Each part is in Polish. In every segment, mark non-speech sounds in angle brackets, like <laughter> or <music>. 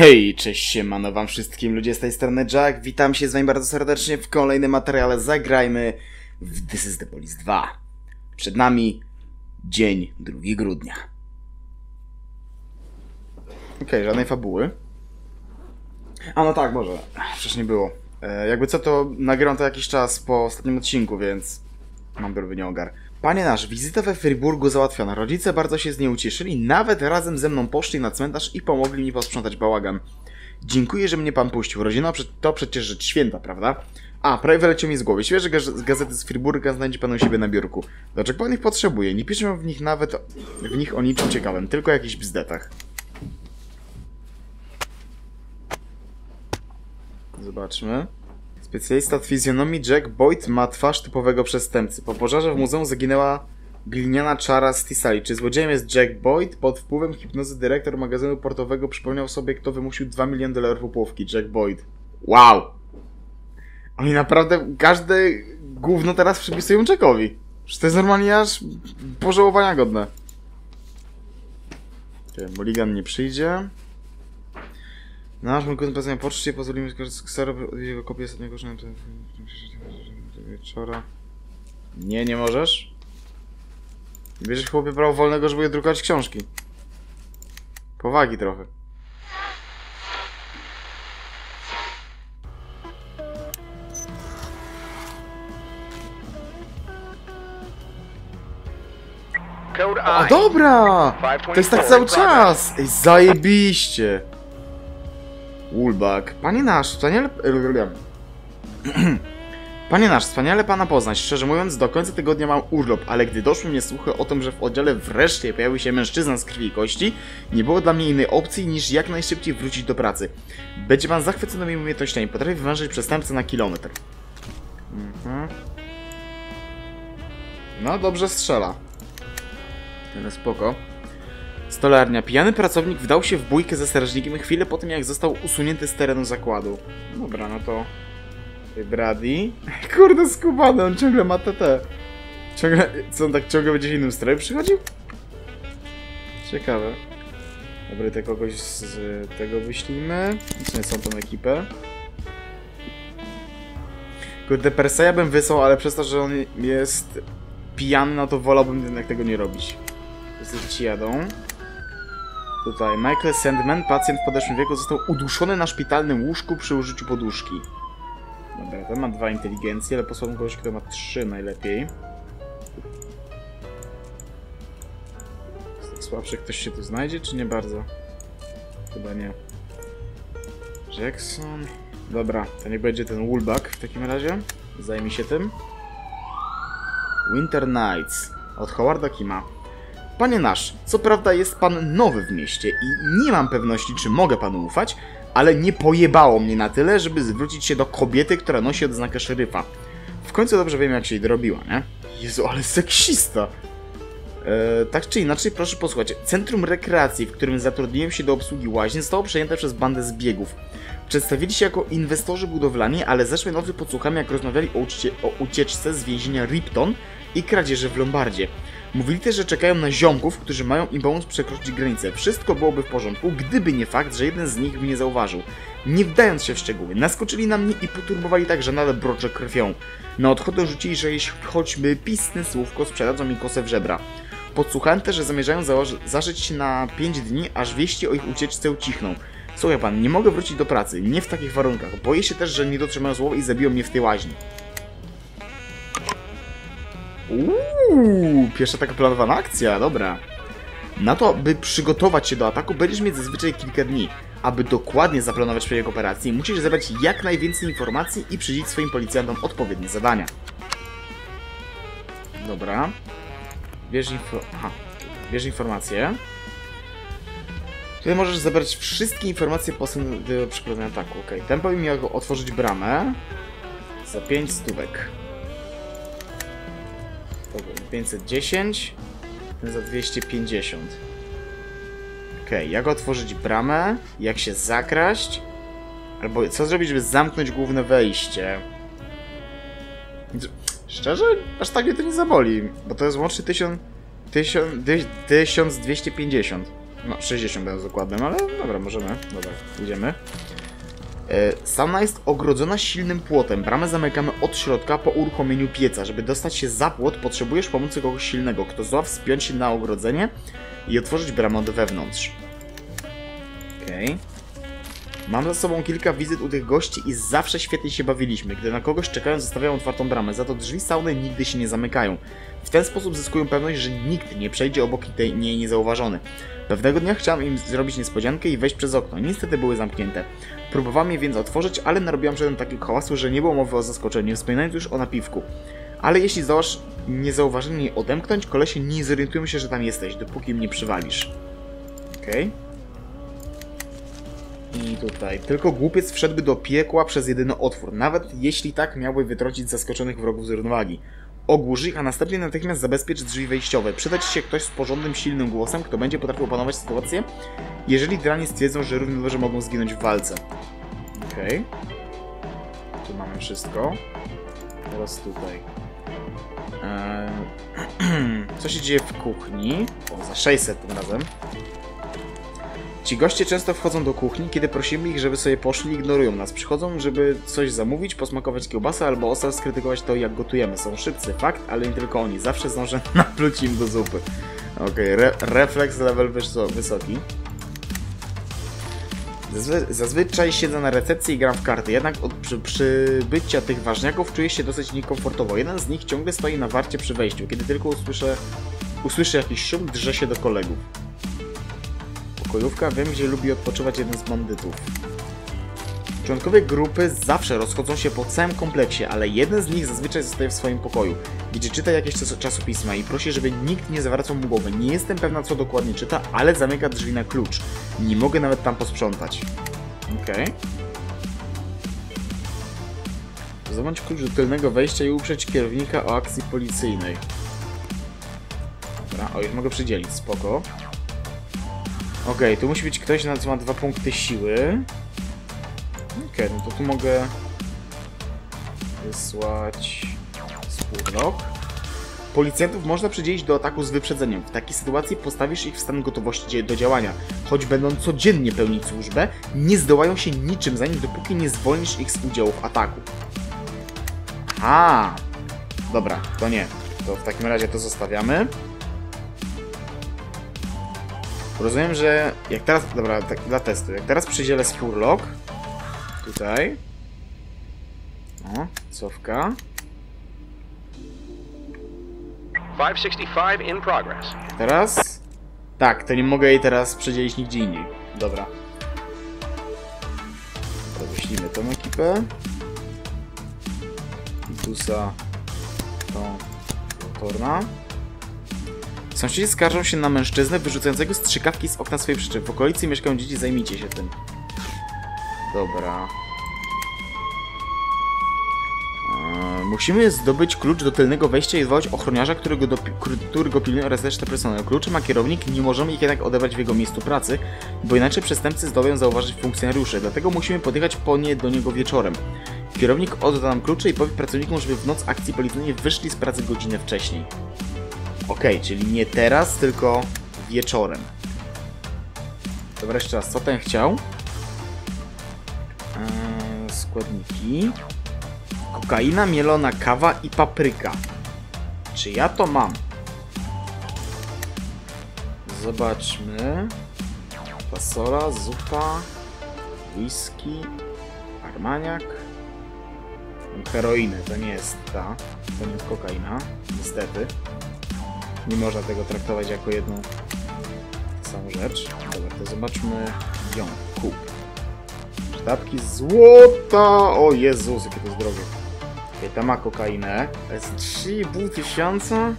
Hej, cześć siemano wam wszystkim ludzie z tej strony Jack, witam się z wami bardzo serdecznie w kolejnym materiale Zagrajmy w This is the Police 2. Przed nami dzień 2 grudnia. Okej, żadnej fabuły. A no tak, może, przecież nie było. E, jakby co to nagrywam to jakiś czas po ostatnim odcinku, więc mam gruby nieogar. Panie nasz, wizyta we Fryburgu załatwiona. Rodzice bardzo się z niej ucieszyli, nawet razem ze mną poszli na cmentarz i pomogli mi posprzątać bałagan. Dziękuję, że mnie pan puścił. Rodzina to przecież rzecz święta, prawda? A, prawie wyleciał mi z głowy. Świeże gazety z Fryburga znajdzie pan u siebie na biurku. Dlaczego pan ich potrzebuje? Nie piszę w nich nawet w nich o niczym ciekawym, tylko o jakichś bzdetach. Zobaczmy. Specjalista od fizjonomii Jack Boyd ma twarz typowego przestępcy. Po pożarze w muzeum zaginęła gliniana czara z Tisali. Czy złodziejem jest Jack Boyd? Pod wpływem hipnozy dyrektor magazynu portowego przypomniał sobie, kto wymusił 2 miliony dolarów upływki. Jack Boyd. Wow! Oni naprawdę każde gówno teraz przypisują Jackowi. Że to jest normalnie aż pożałowania godne. Okay, Mulligan nie przyjdzie. Nasz mój na poczcie, pozwolimy skorzystać z ksero jego kopię ostatniego wieczora. Nie, nie możesz? Bierzesz chłopie prawo wolnego, żeby drukować książki. Powagi trochę. O, dobra! To jest tak cały czas! Ej, zajebiście! Woolbag. Panie nasz, wspaniale... <clears throat> Panie nasz, wspaniale pana poznać. Szczerze mówiąc, do końca tygodnia mam urlop, ale gdy doszły mnie słuchy o tym, że w oddziale wreszcie pojawił się mężczyzna z krwi i kości, nie było dla mnie innej opcji niż jak najszybciej wrócić do pracy. Będzie pan zachwycony moimi umiejętnościami. Potrafię wywężyć przestępcę na kilometr. Mhm. No, dobrze strzela. Ale spoko. Stolarnia. Pijany pracownik wdał się w bójkę ze strażnikiem chwilę po tym, jak został usunięty z terenu zakładu. Dobra, no to... Brady. <laughs> Kurde, skubany, on ciągle ma TT. Ciągle... Co, on tak ciągle będzie w innym stroju przychodził? Ciekawe. Dobra, to kogoś z tego wyślijmy. Czy są tą ekipę? Kurde, Perseja bym wysłał, ale przez to, że on jest pijany, no to wolałbym jednak tego nie robić. Niestety ci jadą. Tutaj Michael Sandman, pacjent w podeszłym wieku, został uduszony na szpitalnym łóżku przy użyciu poduszki. Dobra, ten ma dwa inteligencje, ale posłałem kogoś, kto ma trzy najlepiej. Z tych słabszych ktoś się tu znajdzie, czy nie bardzo? Chyba nie. Jackson. Dobra, to niech będzie ten Woolbug w takim razie. Zajmij się tym. Winter Nights od Howarda Kima. Panie nasz, co prawda jest pan nowy w mieście i nie mam pewności, czy mogę panu ufać, ale nie pojebało mnie na tyle, żeby zwrócić się do kobiety, która nosi odznakę szeryfa. W końcu dobrze wiem, jak się jej dorobiła, nie? Jezu, ale seksista! Eee, tak czy inaczej, proszę posłuchać. Centrum rekreacji, w którym zatrudniłem się do obsługi łaźni, zostało przejęte przez bandę zbiegów. Przedstawili się jako inwestorzy budowlani, ale zeszłej nocy podsłuchałem, jak rozmawiali o, o ucieczce z więzienia Ripton i kradzieży w Lombardzie. Mówili też, że czekają na ziomków, którzy mają im pomóc przekroczyć granicę. Wszystko byłoby w porządku, gdyby nie fakt, że jeden z nich mnie zauważył. Nie wdając się w szczegóły, naskoczyli na mnie i poturbowali tak, że nadal broczę krwią. Na odchodę rzucili, że jeśli choćby pisne słówko sprzedadzą mi kosę w żebra. Podsłuchałem też, że zamierzają zażyć się na 5 dni, aż wieści o ich ucieczce ucichną. Słuchaj pan, nie mogę wrócić do pracy, nie w takich warunkach. Boję się też, że nie dotrzymają słowa i zabiją mnie w tej łaźni. Uuu, pierwsza taka planowana akcja, dobra. Na to, by przygotować się do ataku, będziesz mieć zazwyczaj kilka dni. Aby dokładnie zaplanować przebieg operacji, musisz zebrać jak najwięcej informacji i przydzieć swoim policjantom odpowiednie zadania. Dobra. Bierz info... Aha. Bierz informacje. Tutaj możesz zebrać wszystkie informacje posłane do przeprowadzenia ataku. Ok, ten powie mi jak otworzyć bramę. Za 5 stówek. Dobra, 510. Ten za 250. Okej, okay, jak otworzyć bramę? Jak się zakraść? Albo co zrobić, żeby zamknąć główne wejście? Szczerze, aż tak mnie to nie zaboli, bo to jest łącznie 1000, 1000, 1250. No, 60 będę dokładnym, ale dobra, możemy. Dobra, idziemy. E, Sauna jest ogrodzona silnym płotem. Bramę zamykamy od środka po uruchomieniu pieca. Żeby dostać się za płot, potrzebujesz pomocy kogoś silnego, kto zdoła wspiąć się na ogrodzenie i otworzyć bramę od wewnątrz. Okej. Mam za sobą kilka wizyt u tych gości i zawsze świetnie się bawiliśmy. Gdy na kogoś czekają, zostawiają otwartą bramę, za to drzwi sauny nigdy się nie zamykają. W ten sposób zyskują pewność, że nikt nie przejdzie obok tej niej niezauważony. Pewnego dnia chciałem im zrobić niespodziankę i wejść przez okno. Niestety były zamknięte. Próbowałem je więc otworzyć, ale narobiłam żaden taki hałasu, że nie było mowy o zaskoczeniu, wspominając już o napiwku. Ale jeśli zdołasz niezauważenie odemknąć, kolesie nie zorientują się, że tam jesteś, dopóki mnie przywalisz. Okej. I tutaj. Tylko głupiec wszedłby do piekła przez jedyny otwór, nawet jeśli tak miałby wytrącić zaskoczonych wrogów z równowagi. Ogłusz ich, a następnie natychmiast zabezpiecz drzwi wejściowe. Przyda ci się ktoś z porządnym, silnym głosem, kto będzie potrafił opanować sytuację, jeżeli dranie stwierdzą, że równie dobrze mogą zginąć w walce. Okej. Tu mamy wszystko. Teraz tutaj. Eee, <clears throat> Co się dzieje w kuchni? O, za 600 tym razem. Ci goście często wchodzą do kuchni, kiedy prosimy ich, żeby sobie poszli, ignorują nas. Przychodzą, żeby coś zamówić, posmakować kiełbasę albo ostro skrytykować to, jak gotujemy. Są szybcy, fakt, ale nie tylko oni. Zawsze zdążę <laughs> napluć im do zupy. Okej, re refleks level wys- wysoki. Zazwy zazwyczaj siedzę na recepcji i gram w karty, jednak od przy przybycia tych ważniaków czuję się dosyć niekomfortowo. Jeden z nich ciągle stoi na warcie przy wejściu. Kiedy tylko usłyszę, usłyszę jakiś szum, drze się do kolegów. Pokojówka, wiem gdzie lubi odpoczywać jeden z bandytów. Członkowie grupy zawsze rozchodzą się po całym kompleksie, ale jeden z nich zazwyczaj zostaje w swoim pokoju, gdzie czyta jakieś czas czasopisma i prosi, żeby nikt nie zawracał mu głowy. Nie jestem pewna co dokładnie czyta, ale zamyka drzwi na klucz. Nie mogę nawet tam posprzątać. Okej. Zdobądź klucz do tylnego wejścia i uprzeć kierownika o akcji policyjnej. Dobra, o już mogę przydzielić, spoko. Okej, tu musi być ktoś, na co ma dwa punkty siły. Okej, no to tu mogę wysłać spurlok. Policjantów można przydzielić do ataku z wyprzedzeniem. W takiej sytuacji postawisz ich w stan gotowości do działania. Choć będą codziennie pełnić służbę, nie zdołają się niczym za nich, dopóki nie zwolnisz ich z udziału w ataku. A, Dobra, to nie. To w takim razie to zostawiamy. Rozumiem, że jak teraz... Dobra, tak dla testu. Jak teraz przydzielę spurlock Tutaj. O, cofka. 565 in progress. Teraz? Tak, to nie mogę jej teraz przedzielić nigdzie indziej. Dobra. To wyślimy tą ekipę. Titusa. Tą. Torna. Sąsiedzi skarżą się na mężczyznę wyrzucającego strzykawki z okna swojej przyczepy. W okolicy mieszkają dzieci, zajmijcie się tym. Dobra. Eee, Musimy zdobyć klucz do tylnego wejścia i zwołać ochroniarza, którego, do, który go pilnuje oraz resztę personelu. Klucze ma kierownik, nie możemy ich jednak odebrać w jego miejscu pracy, bo inaczej przestępcy zdołają zauważyć funkcjonariuszy, dlatego musimy podjechać po nie do niego wieczorem. Kierownik odda nam klucze i powie pracownikom, żeby w noc akcji policyjnej wyszli z pracy godzinę wcześniej. Okej, czyli nie teraz, tylko wieczorem. Dobra, jeszcze raz, co ten chciał? Eee, składniki. Kokaina, mielona kawa i papryka. Czy ja to mam? Zobaczmy. Fasola, zupa, whisky, armaniak. Heroiny, to nie jest ta. To nie jest kokaina, niestety. Nie można tego traktować jako jedną samą rzecz. Dobra, to zobaczmy ją. Kup. Sztabki złota! O Jezus, jakie to jest drogie. Okay, ta ma kokainę. To jest 3,5 tysiąca?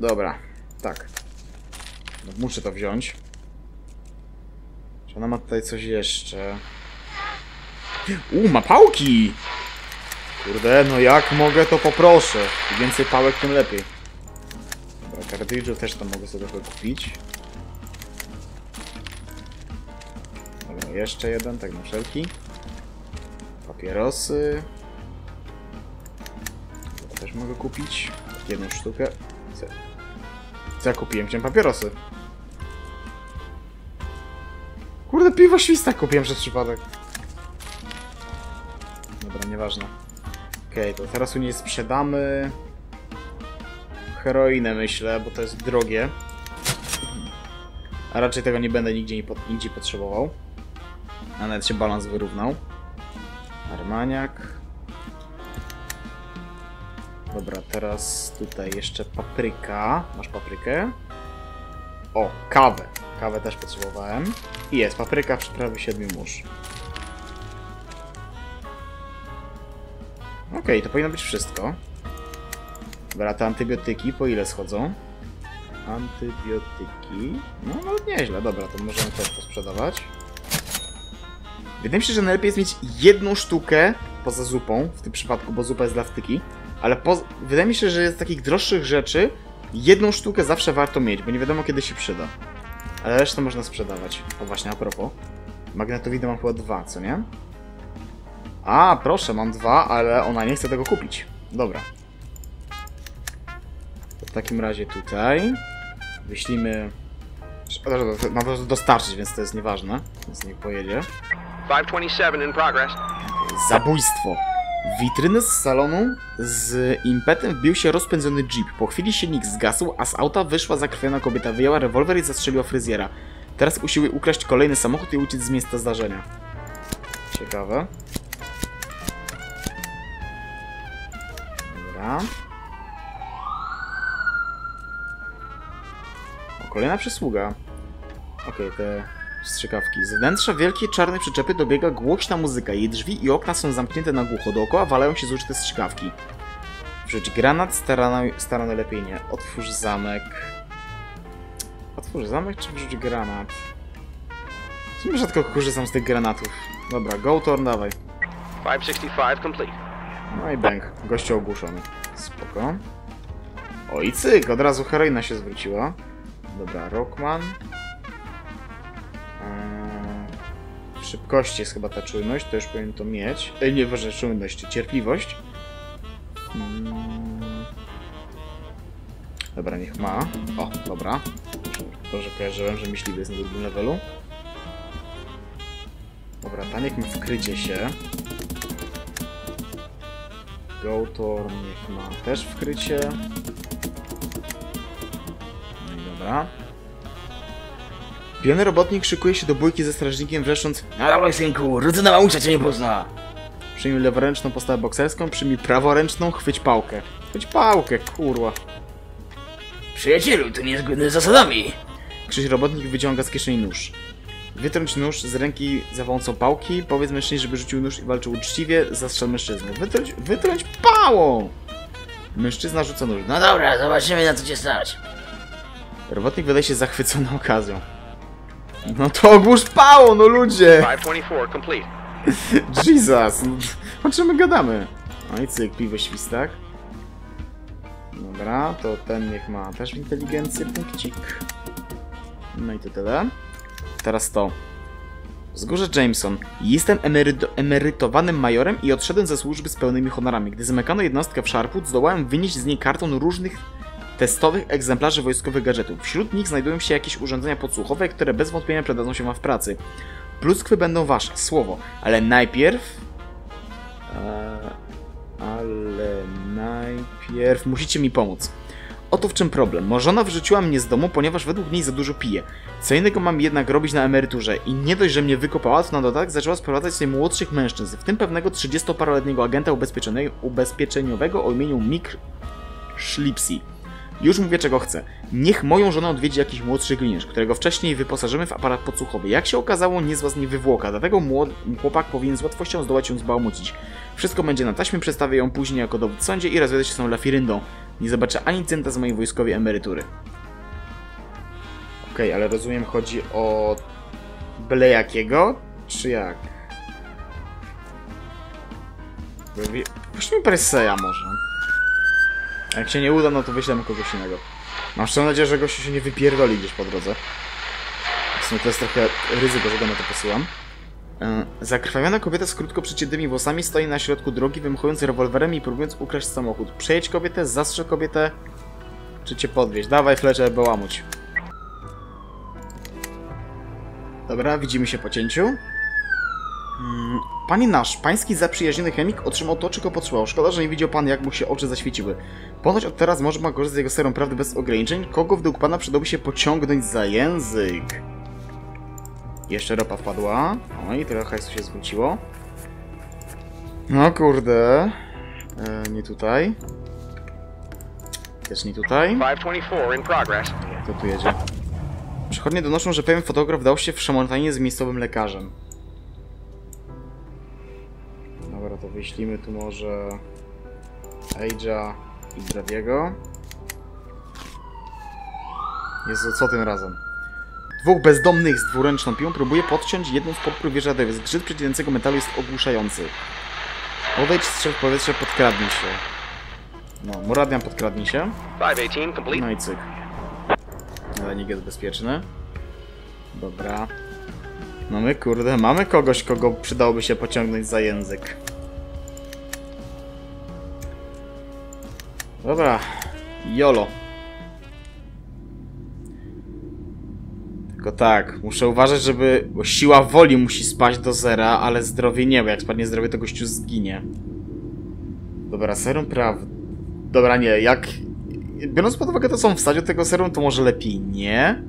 Dobra, tak. No, muszę to wziąć. Czy ona ma tutaj coś jeszcze? U, ma pałki! Kurde, no jak mogę, to poproszę. Im więcej pałek, tym lepiej. Dobra, kartridżu też tam mogę sobie kupić. Dobra, jeszcze jeden, tak na wszelki. Papierosy. To też mogę kupić. Jedną sztukę. Co ja kupiłem? Chciałem papierosy. Kurde, piwo świstak kupiłem przez przypadek. Dobra, nieważne. Okej, to teraz u niej sprzedamy... Heroinę, myślę, bo to jest drogie. A raczej tego nie będę nigdzie, nigdzie potrzebował. A nawet się balans wyrównał. Armaniak. Dobra, teraz tutaj jeszcze papryka. Masz paprykę? O, kawę. Kawę też potrzebowałem. I jest, papryka przyprawy siedmiu mórz. Okej, okay, to powinno być wszystko. Dobra, te antybiotyki po ile schodzą? Antybiotyki... No, no nieźle, dobra, to możemy też posprzedawać. Wydaje mi się, że najlepiej jest mieć jedną sztukę poza zupą, w tym przypadku, bo zupa jest dla wtyki. Ale po... wydaje mi się, że z takich droższych rzeczy jedną sztukę zawsze warto mieć, bo nie wiadomo kiedy się przyda. Ale resztę można sprzedawać. O właśnie, a propos. Magnetowidy mam chyba dwa, co nie? A, proszę, mam dwa, ale ona nie chce tego kupić. Dobra. W takim razie tutaj wyślimy... Mam to dostarczyć, więc to jest nieważne. Więc niech pojedzie. 527 in progress. Zabójstwo. W witryny z salonu z impetem wbił się rozpędzony jeep. Po chwili silnik zgasł, a z auta wyszła zakrwiona kobieta. Wyjęła rewolwer i zastrzeliła fryzjera. Teraz usiłuje ukraść kolejny samochód i uciec z miejsca zdarzenia. Ciekawe. Dobra. O, kolejna przysługa. Okej, okay, te strzykawki. Z wnętrza wielkiej czarnej przyczepy dobiega głośna muzyka. Jej drzwi i okna są zamknięte na głucho. Dookoła walają się zużyte strzykawki. Wrzuć granat, starano, starano lepiej nie. Otwórz zamek. Otwórz zamek czy wrzuć granat? W sumie rzadko korzystam z tych granatów. Dobra, go torn, dawaj. 565 complete. No i bang, gościu ogłuszony. Spoko. O i cyk, od razu heroina się zwróciła. Dobra, Rockman. W szybkości jest chyba ta czujność, to już powinien to mieć. E, nie, ważne, czujność, cierpliwość. Hmm. Dobra, niech ma. O, dobra. Dobrze kojarzyłem, że myśliwy jest na drugim levelu. Dobra, Taniek ma wkrycie się. Gotor niech ma też wkrycie. No i dobra. Pijany robotnik szykuje się do bójki ze strażnikiem wrzeszcząc No dawaj synku, rutyna mamusia cię nie pozna. Przyjmij leworęczną postawę bokserską, przyjmij praworęczną, chwyć pałkę. Chwyć pałkę, kurwa. Przyjacielu, to niezgodne z zasadami. Krzyś robotnik wyciąga z kieszeni nóż. Wytrąć nóż z ręki za pomocą pałki, powiedz mężczyźnie, żeby rzucił nóż i walczył uczciwie, zastrzel mężczyznę. Wytrąć, wytrąć pałą! Mężczyzna rzuca nóż. No dobra, zobaczymy na co cię stać. Robotnik wydaje się zachwycony okazją. No to ogłóż pało, no ludzie! 524 complete. <laughs> Jesus! O czym my gadamy? No i cyk, piwo świstak. Dobra, to ten niech ma też inteligencję punkcik. No i to tyle. Teraz to. Wzgórze Jameson. Jestem emeryto emerytowanym majorem i odszedłem ze służby z pełnymi honorami. Gdy zamykano jednostkę w Sharpwood, zdołałem wynieść z niej karton różnych testowych egzemplarzy wojskowych gadżetów. Wśród nich znajdują się jakieś urządzenia podsłuchowe, które bez wątpienia przydadzą się wam w pracy. Pluskwy będą wasze, słowo. Ale najpierw... Eee, ale najpierw musicie mi pomóc. Oto w czym problem. Morzona wyrzuciła mnie z domu, ponieważ według niej za dużo piję. Co innego mam jednak robić na emeryturze i nie dość, że mnie wykopała, to na dodatek zaczęła sprowadzać sobie młodszych mężczyzn, w tym pewnego 30-paroletniego agenta ubezpieczeniowego o imieniu Mik Schlipsi. Już mówię czego chcę. Niech moją żonę odwiedzi jakiś młodszy gliniarz, którego wcześniej wyposażymy w aparat podsłuchowy. Jak się okazało, niezła z niej wywłoka, dlatego młody chłopak powinien z łatwością zdołać ją zbałamucić. Wszystko będzie na taśmie, przedstawię ją później jako dowód w sądzie i rozwiodę się z tą lafiryndą. Nie zobaczę ani centa z mojej wojskowej emerytury. Okej, okay, ale rozumiem, chodzi o... byle jakiego? Czy jak? Puśćmy Presseya może. A jak się nie uda, no to wyślemy kogoś innego. Mam szczerą nadzieję, że gościu się nie wypierdoli gdzieś po drodze. W sumie to jest trochę ryzyko, że go na to posyłam. Yy, zakrwawiona kobieta z krótko przyciętymi włosami stoi na środku drogi, wymuchując rewolwerem i próbując ukraść samochód. Przejedź kobietę, zastrzel kobietę. czy cię podwieźć? Dawaj Fletcher, bałamuć. Dobra, widzimy się po cięciu. Mm, Panie nasz, pański zaprzyjaźniony chemik otrzymał to, czego potrzebował. Szkoda, że nie widział pan, jak mu się oczy zaświeciły. Ponoć od teraz może pan korzystać z jego serum prawdy bez ograniczeń. Kogo według pana przydałoby się pociągnąć za język? Jeszcze ropa wpadła. O i trochę hajsu się zwróciło. No kurde. E, nie tutaj. Też nie tutaj. 524 in progress. Kto tu jedzie? Przechodnie donoszą, że pewien fotograf dał się w szamotanie z miejscowym lekarzem. Dobra, to wyślimy tu może... Age'a i Bradiego. Jezu, co tym razem? Dwóch bezdomnych z dwuręczną piłą próbuje podciąć jedną z podpór wieżadewy. Zgrzyt przeciwnego metalu jest ogłuszający. Odejdź, strzel w powietrze, podkradnij się. No, Muradian podkradnij się. 518 complete. No i cyk. Ale nikt jest bezpieczny. Dobra. Mamy, kurde, mamy kogoś, kogo przydałoby się pociągnąć za język. Dobra. Jolo. Tylko tak, muszę uważać, żeby... Bo siła woli musi spaść do zera, ale zdrowie nie, bo jak spadnie zdrowie, to gościu zginie. Dobra, serum praw... Dobra, nie, jak... Biorąc pod uwagę to, co w wsadzie tego serum, to może lepiej nie.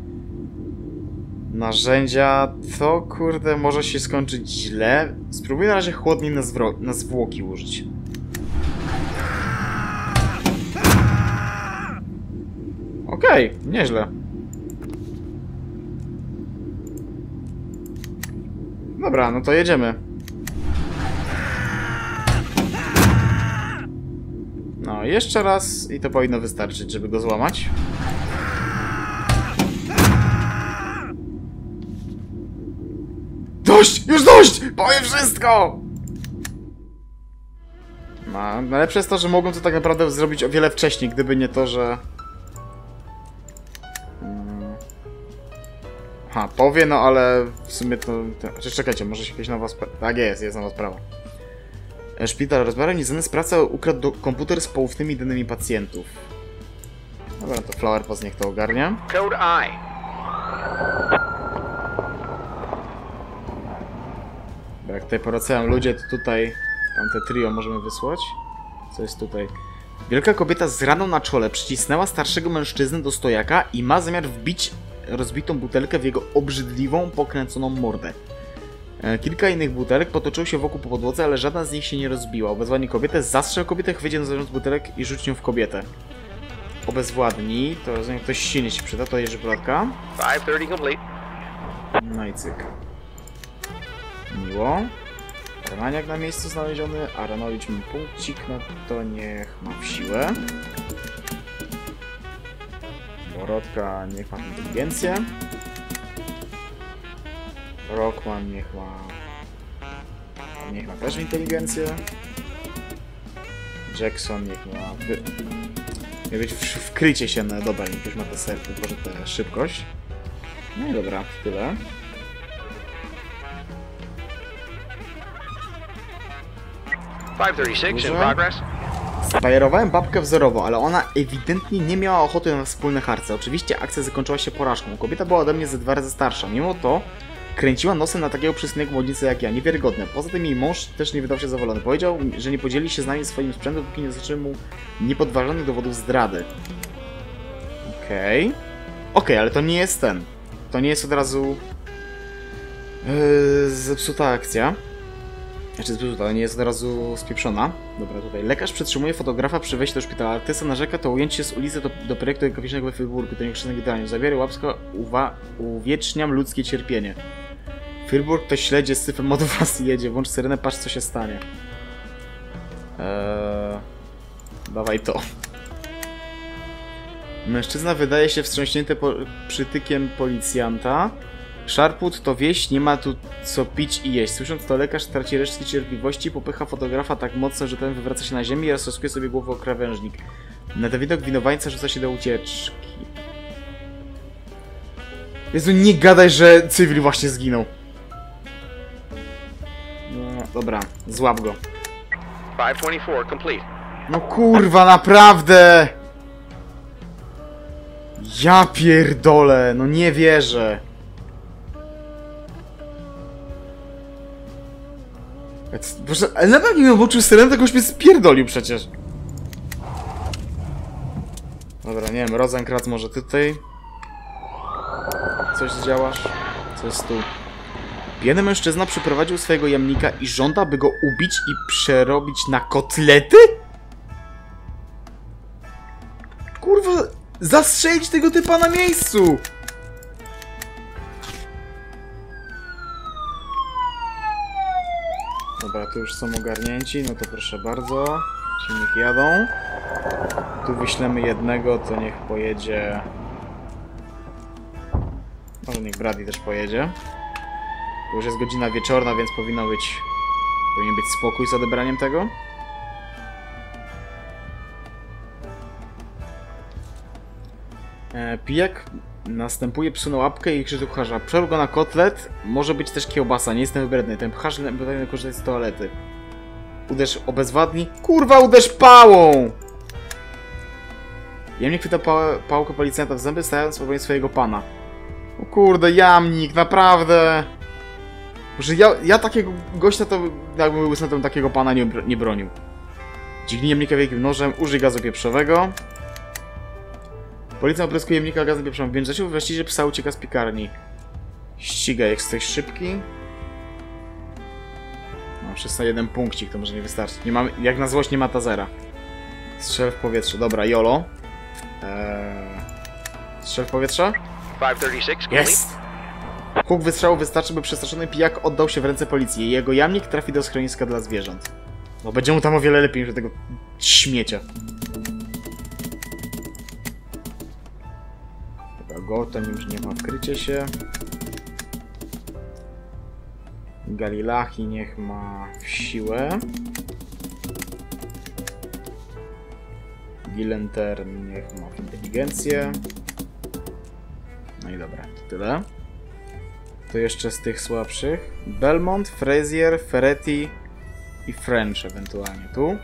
Narzędzia, to kurde, może się skończyć źle. Spróbuję na razie chłodniej na, zwro- na zwłoki użyć. Okej, nieźle. Dobra, no to jedziemy. No, jeszcze raz i to powinno wystarczyć, żeby go złamać. Dość! Już dość! Powiem wszystko! No, najlepsze jest to, że mogłem to tak naprawdę zrobić o wiele wcześniej, gdyby nie to, że... Ha, powie, no ale w sumie to... to... Czekajcie, może się jakaś nowa sprawa... Tak jest, jest nowa sprawa. E, Szpital rozbierał nieznany sprawca ukradł komputer z poufnymi danymi pacjentów. Dobra, to Flower Poz niech to ogarnia. Code I. Jak tutaj poracają ludzie, to tutaj tamte trio możemy wysłać. Co jest tutaj? Wielka kobieta z raną na czole przycisnęła starszego mężczyznę do stojaka i ma zamiar wbić rozbitą butelkę w jego obrzydliwą, pokręconą mordę. E, Kilka innych butelek potoczyło się wokół po podłodze, ale żadna z nich się nie rozbiła. Obezwładnij kobietę, zastrzel kobietę, chwycie na z butelek i rzuć ją w kobietę. Obezwładnij, to rozumiem, ktoś silnie się przyda, to jeży Brodka. 530 complete. No i cyk. Miło. Armaniak na miejscu znaleziony, Aranowicz ma punkcik, no to niech ma w siłę. Borodka niech ma inteligencję. Rockman niech ma... Niech ma też inteligencję. Jackson niech ma... Wy... Miał być wkrycie się na... Dobra, niech już ma tę serce, może tę szybkość. No i dobra, tyle. 536 in Dobrze. progress. Spajerowałem babkę wzorowo, ale ona ewidentnie nie miała ochoty na wspólne harce. Oczywiście akcja zakończyła się porażką. Kobieta była ode mnie ze dwa razy starsza. Mimo to kręciła nosem na takiego przystojnego młodzieńca jak ja. Niewiarygodne. Poza tym jej mąż też nie wydał się zadowolony. Powiedział, że nie podzieli się z nami swoim sprzętem, dopóki nie zaczęły mu niepodważalnych dowodów zdrady. Okej. Okej, ale to nie jest ten. To nie jest od razu... Yy, zepsuta akcja. Znaczy zbyt, nie jest od razu spieprzona. Dobra, tutaj. Lekarz przetrzymuje fotografa przy wejściu do szpitala. Artysta narzeka to ujęcie z ulicy do, do projektu ekonomicznego Fyrburgu, do niekrzesnego idealnie. Zabiery łapsko uwa, uwieczniam ludzkie cierpienie. Fyrburg to śledzie z syfem od was jedzie. Włącz syrenę, patrz co się stanie. Eee... Dawaj to. Mężczyzna wydaje się wstrząśnięty po, przytykiem policjanta. Szarput to wieś, nie ma tu co pić i jeść. Słysząc to lekarz traci resztki cierpliwości, popycha fotografa tak mocno, że ten wywraca się na ziemię i roztrzaskuje sobie głowę o krawężnik. Na ten widok winowańca rzuca się do ucieczki. Jezu, nie gadaj, że cywil właśnie zginął. No, dobra, złap go. 524 complete. No kurwa, naprawdę! Ja pierdolę, no nie wierzę. Boże, ale nawet jak miał włączył syrenę, to goś mnie spierdolił przecież. Dobra, nie wiem, Rozenkratz może ty tutaj coś zdziałasz? Co jest tu? Biedny mężczyzna przyprowadził swojego jamnika i żąda, by go ubić i przerobić na kotlety? Kurwa, zastrzelić tego typa na miejscu! Dobra, tu już są ogarnięci, no to proszę bardzo. Ci niech jadą. Tu wyślemy jednego, to niech pojedzie... Może niech Brady też pojedzie. To już jest godzina wieczorna, więc powinno być... Powinien być spokój z odebraniem tego. E, pijak następuje psu na łapkę i krzyczy kucharza. Przerób go na kotlet, może być też kiełbasa, nie jestem wybredny. Ten pcharz powinien korzystać z toalety. Uderz obezwładni. Kurwa, uderz pałą! Jamnik chwyta pa pałkę policjanta w zęby, stając w obronie swojego pana. O kurde, jamnik, naprawdę! Że ja, ja takiego gościa to, jakbym był takiego pana nie, nie bronił. Dźgnij jamnika wielkim nożem, użyj gazu pieprzowego. Policja opryskuje jamnika gazem pieprzowym w międzyczasie, właściwie psa ucieka z piekarni. Ścigaj, jak jesteś szybki. No, wszyscy na jeden punkcik, to może nie wystarczy. Nie mamy, jak na złość nie ma tazera. Strzel w powietrze, dobra, jolo. Eee... Strzel w powietrze? 536 complete. Jest! Huk wystrzału wystarczy, by przestraszony pijak oddał się w ręce policji. Jego jamnik trafi do schroniska dla zwierząt. No będzie mu tam o wiele lepiej niż do tego śmiecia. Gorton już nie ma wkrycie się. Galilachi niech ma siłę. Gilenter niech ma inteligencję. No i dobra, to tyle. To jeszcze z tych słabszych. Belmont, Frazier, Ferretti i French ewentualnie tu.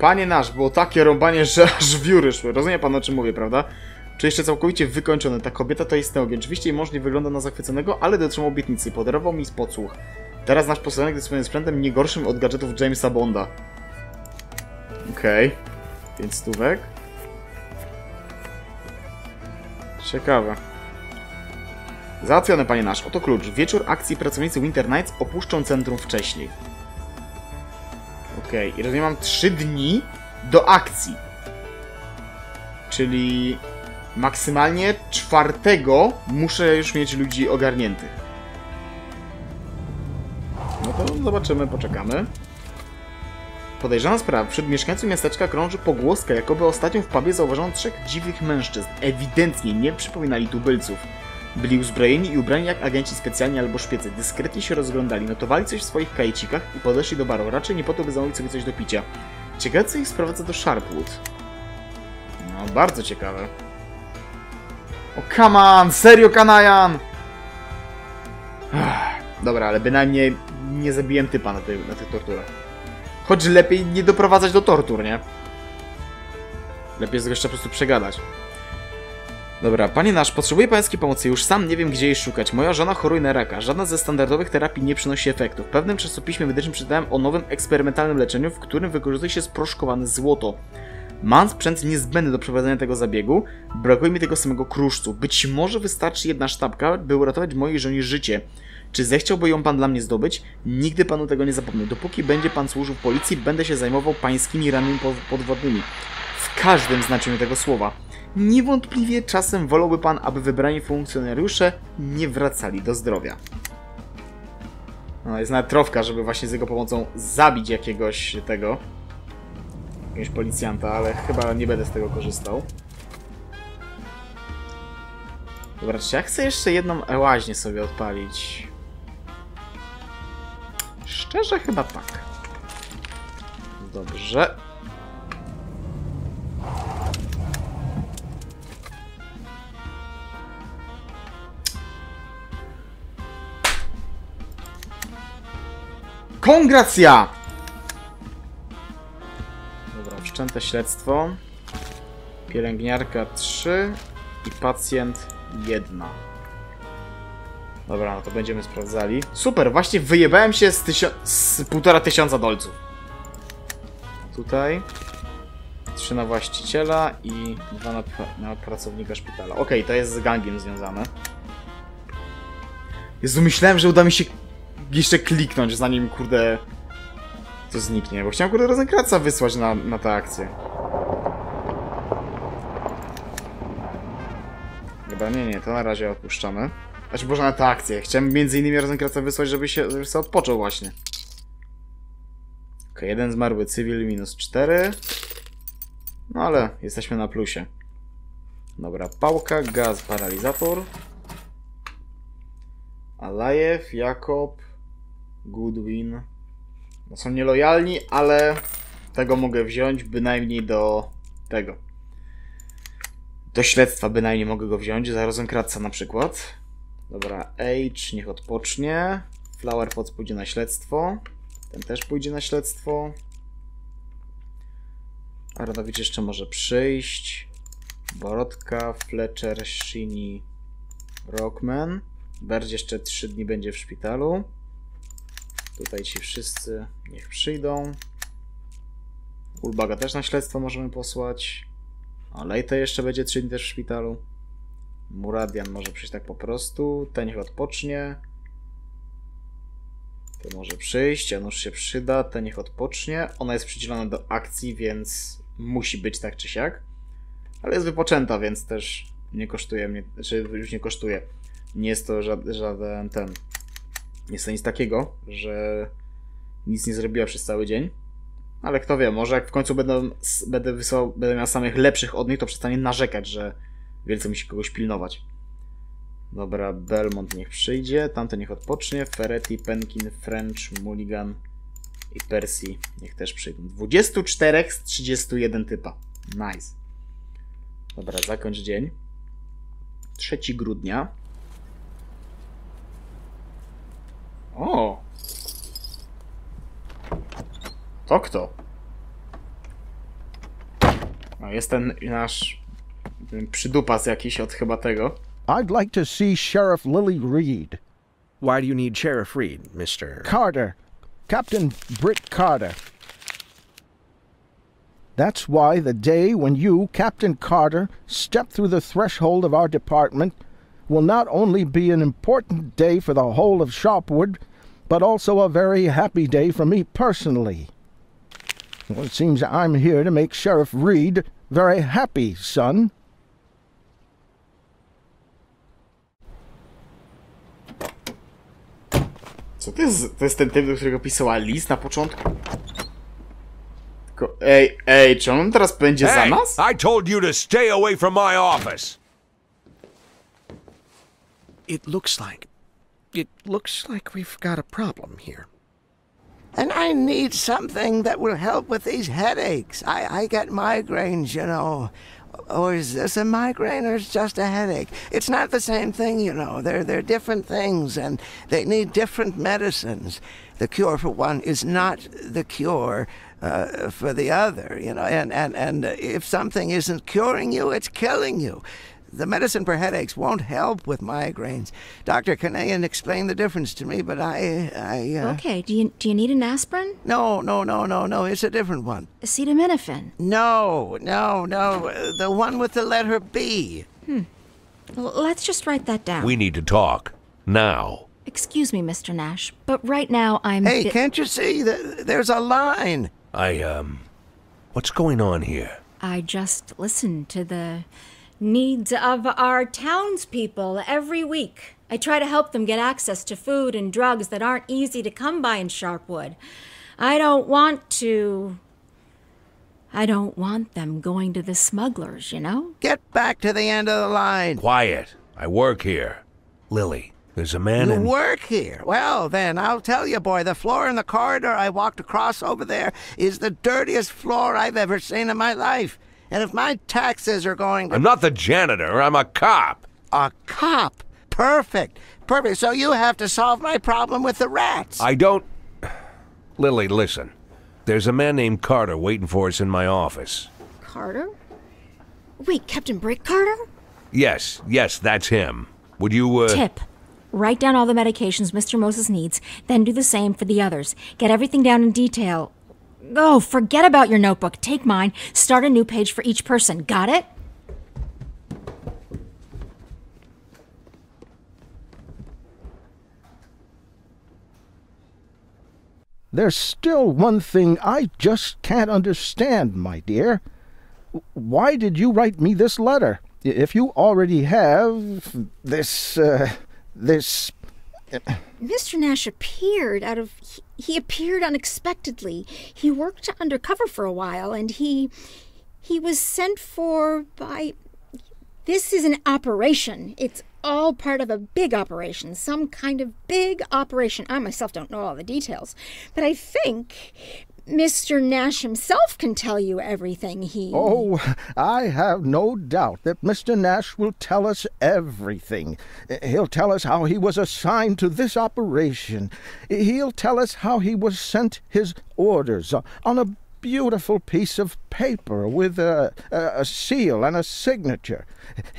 Panie nasz, było takie rąbanie, że aż wióry szły. Rozumie pan o czym mówię, prawda? Czy jeszcze całkowicie wykończony. Ta kobieta to jest Neogen. Oczywiście nie wygląda na zachwyconego, ale dotrzymał obietnicy. Podarował mi podsłuch. Teraz nasz posłanek dysponuje sprzętem nie gorszym od gadżetów Jamesa Bonda. Okej. Okay. Pięć stówek. Ciekawe. Załatwione, panie nasz. Oto klucz. Wieczór akcji pracownicy Winter Nights opuszczą centrum wcześniej. Okej, okay. i rozumiem, mam 3 dni do akcji. Czyli maksymalnie czwartego muszę już mieć ludzi ogarniętych. No to zobaczymy, poczekamy. Podejrzana sprawa. Wśród mieszkańców miasteczka krąży pogłoska, jakoby ostatnio w pubie zauważono trzech dziwnych mężczyzn. Ewidentnie nie przypominali tubylców. Byli uzbrojeni i ubrani jak agenci specjalni albo szpiece. Dyskretnie się rozglądali, notowali coś w swoich kajcikach i podeszli do baru. Raczej nie po to, by zamówić sobie coś do picia. Ciekawe, co ich sprowadza do Sharpwood. No, bardzo ciekawe. O, come on! Serio, Kanajan! Dobra, ale bynajmniej nie zabiłem typa na, tej, na tych torturach. Choć lepiej nie doprowadzać do tortur, nie? Lepiej jest gościa po prostu przegadać. Dobra, panie nasz, potrzebuję pańskiej pomocy. Już sam nie wiem, gdzie jej szukać. Moja żona choruje na raka. Żadna ze standardowych terapii nie przynosi efektu. W pewnym czasopiśmie medycznym czytałem o nowym eksperymentalnym leczeniu, w którym wykorzystuje się sproszkowane złoto. Mam sprzęt niezbędny do przeprowadzenia tego zabiegu. Brakuje mi tego samego kruszcu. Być może wystarczy jedna sztabka, by uratować mojej żonie życie. Czy zechciałby ją pan dla mnie zdobyć? Nigdy panu tego nie zapomnę. Dopóki będzie pan służył policji, będę się zajmował pańskimi ranami podwodnymi. W każdym znaczeniu tego słowa. Niewątpliwie czasem wolałby pan, aby wybrani funkcjonariusze nie wracali do zdrowia. No, jest nawet trofka, żeby właśnie z jego pomocą zabić jakiegoś tego. Jakiegoś policjanta, ale chyba nie będę z tego korzystał. Dobra, czy ja chcę jeszcze jedną łaźnię sobie odpalić? Szczerze chyba tak. Dobrze. Kongracja! Wszczęte śledztwo. Pielęgniarka 3 i pacjent 1. Dobra, no to będziemy sprawdzali. Super, właśnie wyjebałem się z, tysio- z półtora tysiąca dolców. Tutaj. 3 na właściciela i 2 na, na pracownika szpitala. Okej, to jest z gangiem związane. Jezu, myślałem, że uda mi się jeszcze kliknąć, zanim, kurde, to zniknie, bo chciałem, kurde, Rosenkraca wysłać na, na tę akcję. Dobra, nie, nie, to na razie odpuszczamy. Znaczy, może na tę akcję. Chciałem między innymi Rosenkraca wysłać, żeby się, żeby się odpoczął właśnie. Ok, jeden zmarły cywil, minus 4. No ale jesteśmy na plusie. Dobra, pałka, gaz, paralizator. Alajew, Jakob, Goodwin. Są nielojalni, ale tego mogę wziąć bynajmniej do tego. Do śledztwa bynajmniej mogę go wziąć, za Rosenkratza na przykład. Dobra, H niech odpocznie. Flower Pots pójdzie na śledztwo. Ten też pójdzie na śledztwo. Aronowicz jeszcze może przyjść. Borodka, Fletcher, Shini, Rockman. Berg jeszcze 3 dni będzie w szpitalu. Tutaj ci wszyscy niech przyjdą. Ulbaga też na śledztwo możemy posłać. A jeszcze będzie 3 dni też w szpitalu. Muradian może przyjść tak po prostu. Ten niech odpocznie. To może przyjść, Janusz się przyda, ten niech odpocznie. Ona jest przydzielona do akcji, więc musi być tak czy siak. Ale jest wypoczęta, więc też nie kosztuje mnie, czy już nie kosztuje. Nie jest to żaden, żaden ten. Nie jest to nic takiego, że nic nie zrobiła przez cały dzień. Ale kto wie, może jak w końcu będę, będę, będę miał samych lepszych od nich, to przestanie narzekać, że wielce musi kogoś pilnować. Dobra, Belmont niech przyjdzie, tamten niech odpocznie, Ferretti, Penkin, French, Mulligan i Percy niech też przyjdą. 24 z 31 typa. Nice. Dobra, zakończ dzień. 3 grudnia. O! To kto? No, jest ten nasz ten przydupas jakiś od chyba tego. I'd like to see Sheriff Lily Reed. Why do you need Sheriff Reed, Mr. Carter. Captain Britt Carter. That's why the day when you, Captain Carter, step through the threshold of our department will not only be an important day for the whole of Sharpwood, but also a very happy day for me personally. Well, it seems I'm here to make Sheriff Reed very happy, son. Co to jest? To jest ten typ, do którego pisała list na początku? Tylko, ej, ej, czy on teraz będzie za Hey, nas? I told you to stay away from my office. It looks like. It looks like we've got a problem here. And I need something that will help with these headaches. I, I get migraines, you know. Or is this a migraine or is just a headache? It's not the same thing, you know. They're, they're different things and they need different medicines. The cure for one is not the cure uh, for the other, you know. And, and, and if something isn't curing you, it's killing you. The medicine for headaches won't help with migraines. Dr. Kanayan explained the difference to me, but I, I, uh, Okay, do you, do you need an aspirin? no, no, no, no, no. It's a different one. Acetaminophen. No, no, no. uh, The one with the letter B. L- let's just write that down. We need to talk. Now. Excuse me, Mr. Nash, but right now I'm. Hey, bi- can't you see? Th- There's a line. I, um. What's going on here? I just listened to the needs of our townspeople every week. I try to help them get access to food and drugs that aren't easy to come by in Sharpwood. I don't want to. I don't want them going to the smugglers, you know? Get back to the end of the line. Quiet. I work here. Lily, there's a man in- You in. work here. Well, then, I'll tell you, boy, the floor in the corridor I walked across over there is the dirtiest floor I've ever seen in my life. And if my taxes are going to. I'm not the janitor, I'm a cop. A cop. Perfect. Perfect. So you have to solve my problem with the rats. I don't. <sighs> Lily, listen. There's a man named Carter waiting for us in my office. Carter? Wait, Captain Brick Carter? Yes, yes, that's him. Would you, uh... Tip. Write down all the medications Mr. Moses needs, then do the same for the others. Get everything down in detail. Oh, forget about your notebook. Take mine. Start a new page for each person. Got it? There's still one thing I just can't understand, my dear. Why did you write me this letter? If you already have this, uh, this. Mr. Nash appeared out of. He, appeared unexpectedly. He worked undercover for a while, and he. He was sent for by. This is an operation. It's all part of a big operation, some kind of big operation. I myself don't know all the details, but I think Mr. Nash himself can tell you everything he. Oh, I have no doubt that Mr. Nash will tell us everything. He'll tell us how he was assigned to this operation. He'll tell us how he was sent his orders on a beautiful piece of paper with a, a, a, seal and a signature.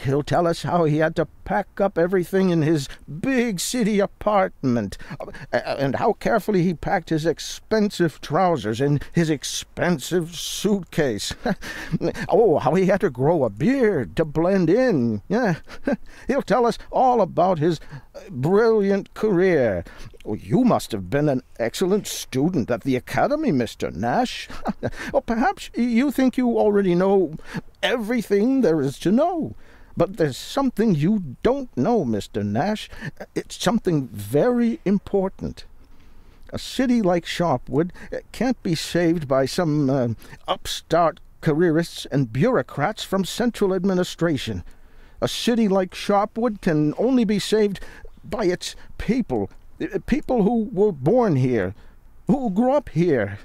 He'll tell us how he had to pack up everything in his big city apartment, uh, and how carefully he packed his expensive trousers in his expensive suitcase. <laughs> oh, how he had to grow a beard to blend in. Yeah, <laughs> he'll tell us all about his brilliant career. Oh, you must have been an excellent student at the academy, Mr. Nash. <laughs> or perhaps you think you already know everything there is to know. But there's something you don't know, Mr. Nash. It's something very important. A city like Sharpwood can't be saved by some uh, upstart careerists and bureaucrats from central administration. A city like Sharpwood can only be saved by its people, Uh, people who were born here, who grew up here.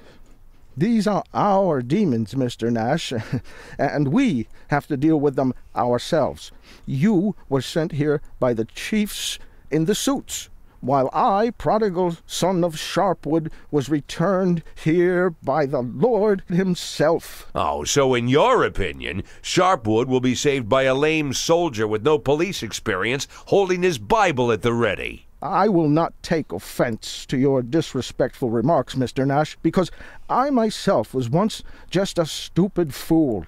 These are our demons, Mr. Nash, <laughs> and we have to deal with them ourselves. You were sent here by the chiefs in the suits, while I, prodigal son of Sharpwood, was returned here by the Lord himself. Oh, so in your opinion, Sharpwood will be saved by a lame soldier with no police experience holding his Bible at the ready? I will not take offense to your disrespectful remarks, Mr. Nash, because I myself was once just a stupid fool.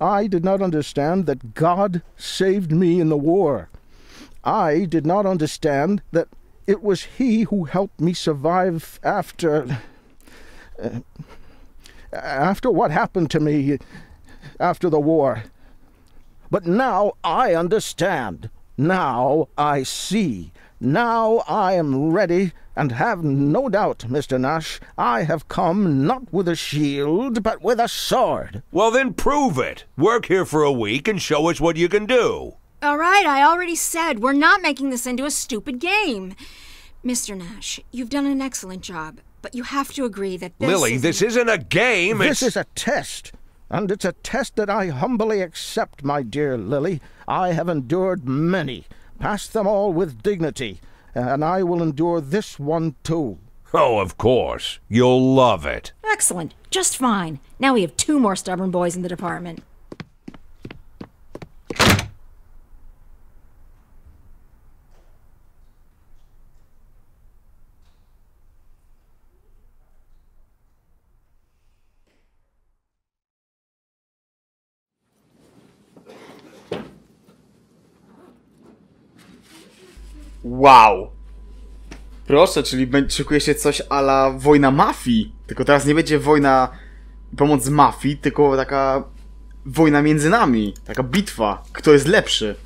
I did not understand that God saved me in the war. I did not understand that it was He who helped me survive after. Uh, after what happened to me after the war. But now I understand. Now I see. Now I am ready, and have no doubt, Mr. Nash, I have come not with a shield, but with a sword. Well, then prove it. Work here for a week and show us what you can do. All right, I already said we're not making this into a stupid game. Mr. Nash, you've done an excellent job, but you have to agree that this Lily, is this isn't a game. This it's... is a test, and it's a test that I humbly accept, my dear Lily. I have endured many. Pass them all with dignity, and I will endure this one too. Oh, of course. You'll love it. Excellent. Just fine. Now we have two more stubborn boys in the department. Wow! Proszę, czyli szykuje się coś ala wojna mafii. Tylko teraz nie będzie wojna pomoc mafii, tylko taka wojna między nami. Taka bitwa. Kto jest lepszy?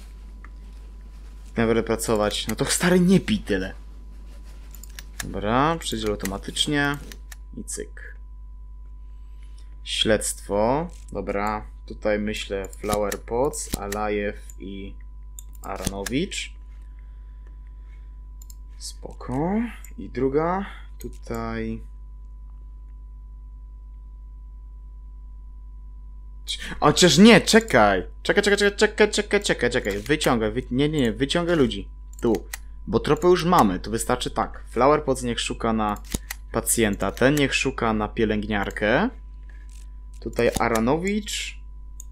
Będę pracować. No to stary nie pij tyle. Dobra, przydziel automatycznie. I cyk. Śledztwo. Dobra, tutaj myślę Flower Pots, Alajew i Aranowicz. Spoko. I druga. Tutaj. A Chociaż nie, czekaj. Czekaj, czekaj, czekaj, czekaj, czekaj, czekaj, czekaj. Wyciągaj, wy... nie, nie, nie, wyciągaj ludzi. Tu. Bo tropy już mamy, to wystarczy tak. Flower Pots niech szuka na pacjenta, ten niech szuka na pielęgniarkę. Tutaj Aranowicz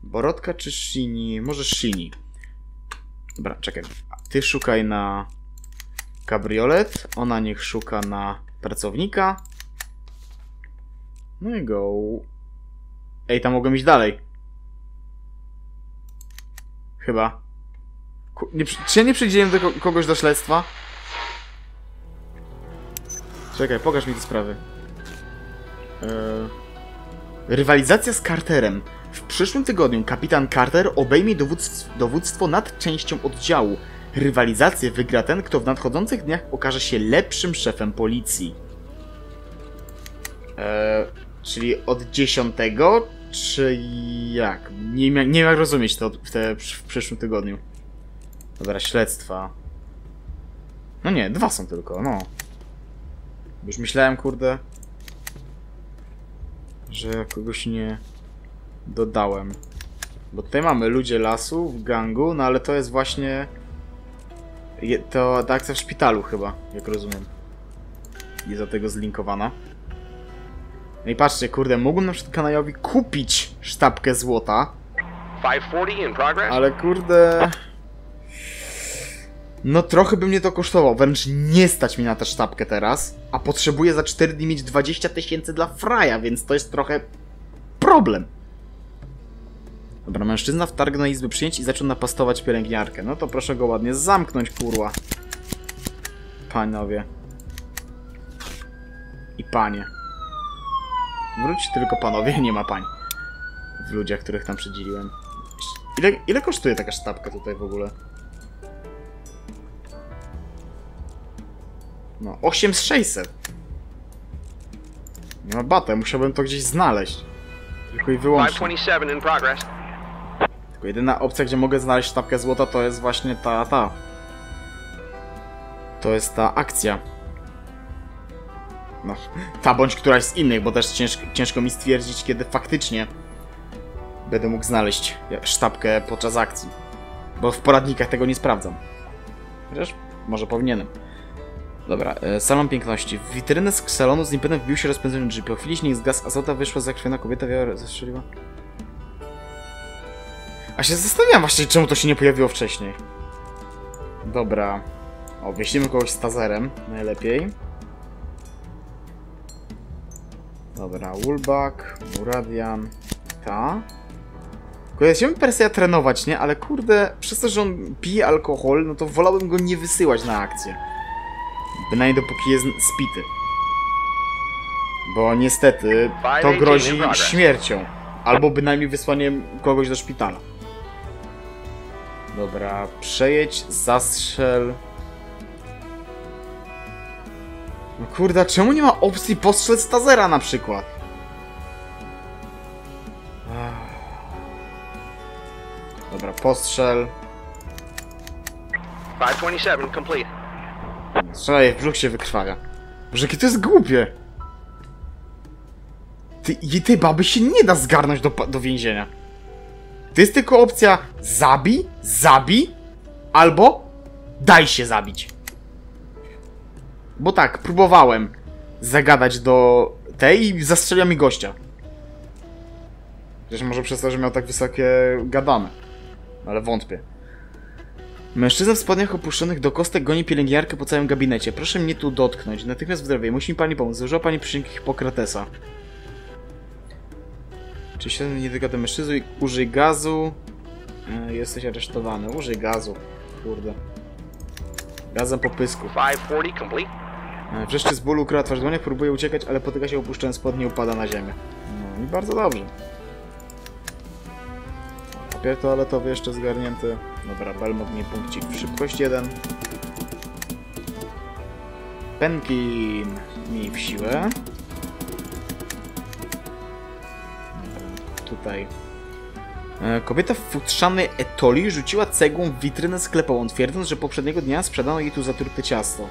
Borodka czy Shini? Może Shini. Dobra, czekaj. Ty szukaj na kabriolet, ona niech szuka na pracownika. No i go. Ej, tam mogłem iść dalej. Chyba. Ku- Nie, czy ja nie przyjdziemy do ko- kogoś do śledztwa? Czekaj, pokaż mi te sprawy. Eee... Rywalizacja z Carterem. W przyszłym tygodniu kapitan Carter obejmie dowódz- dowództwo nad częścią oddziału. Rywalizację wygra ten, kto w nadchodzących dniach okaże się lepszym szefem policji. Eee, czyli od 10, czy jak? Nie, nie rozumieć to w, te, w przyszłym tygodniu. Dobra, śledztwa. No nie, dwa są tylko, no. Już myślałem, kurde, że kogoś nie dodałem. Bo tutaj mamy ludzie lasu w gangu, no ale to jest właśnie je- to ta akcja w szpitalu chyba, jak rozumiem. Jest do tego zlinkowana. No i patrzcie, kurde, mógłbym na przykład Kanajowi kupić sztabkę złota, 540 in progress. ale kurde... No trochę by mnie to kosztowało, wręcz nie stać mi na tę sztabkę teraz, a potrzebuję za 4 dni mieć 20 tysięcy dla fraja, więc to jest trochę problem. Dobra, mężczyzna wtargnął na izbę przyjęć i zaczął napastować pielęgniarkę. No to proszę go ładnie zamknąć, kurwa. Panowie. I panie. Wróć tylko panowie, <laughs> nie ma pań. W ludziach, których tam przedzieliłem. Ile, ile kosztuje taka sztabka tutaj w ogóle? No, 8600. Nie ma bata, musiałbym to gdzieś znaleźć. Tylko i wyłącznie. 527 in progress. Jedyna opcja, gdzie mogę znaleźć sztabkę złota, to jest właśnie ta, ta. To jest ta akcja. No, ta bądź któraś z innych, bo też ciężko, ciężko mi stwierdzić, kiedy faktycznie będę mógł znaleźć sztabkę podczas akcji. Bo w poradnikach tego nie sprawdzam. Chociaż może powinienem. Dobra, e, salon piękności. W witrynę z salonu z impetem wbił się rozpędzony jeep. Po chwili śnieg zgasł, azota wyszła zakrwiona kobieta, wiara zastrzeliła. A się zastanawiam właśnie, czemu to się nie pojawiło wcześniej. Dobra. O, weźmiemy kogoś z tazerem, najlepiej. Dobra, Woolback, Muradian, ta. Tylko ja chciałbym Persia trenować, nie? Ale kurde, przez to, że on pije alkohol, no to wolałbym go nie wysyłać na akcję. Bynajmniej dopóki jest spity. Bo niestety to grozi śmiercią. Albo bynajmniej wysłaniem kogoś do szpitala. Dobra, przejedź, zastrzel. No kurde, czemu nie ma opcji postrzel z tasera na przykład? Dobra, postrzel. 527 complete. Strzelaj, brzuch się wykrwawia. Boże, jakie to jest głupie. Ty, tej baby się nie da zgarnąć do, do więzienia. To jest tylko opcja zabij, zabij, albo daj się zabić. Bo tak, próbowałem zagadać do tej i zastrzeliła mi gościa. Przecież może przez to, że miał tak wysokie gadane. Ale wątpię. Mężczyzna w spodniach opuszczonych do kostek goni pielęgniarkę po całym gabinecie. Proszę mnie tu dotknąć. Natychmiast wzdrowie. Musi mi pani pomóc. Złożyła pani przysięgę Hipokratesa. Czy się nie dotyka do mężczyzny? Użyj gazu. E, jesteś aresztowany. Użyj gazu. Kurde. Gazem po pysku. 540 complete. E, Wrzeszczy z bólu ukryła twarz w dłoniach, próbuje uciekać, ale potyka się opuszczając spodnie i upada na ziemię. No i bardzo dobrze. Papier toaletowy jeszcze zgarnięty. Dobra, Belmont mi punkcik szybkość jeden. Penkin mi w siłę. Tutaj. E, Kobieta w futrzanej etoli rzuciła cegłą w witrynę sklepową, twierdząc, że poprzedniego dnia sprzedano jej tu zatrute ciasto.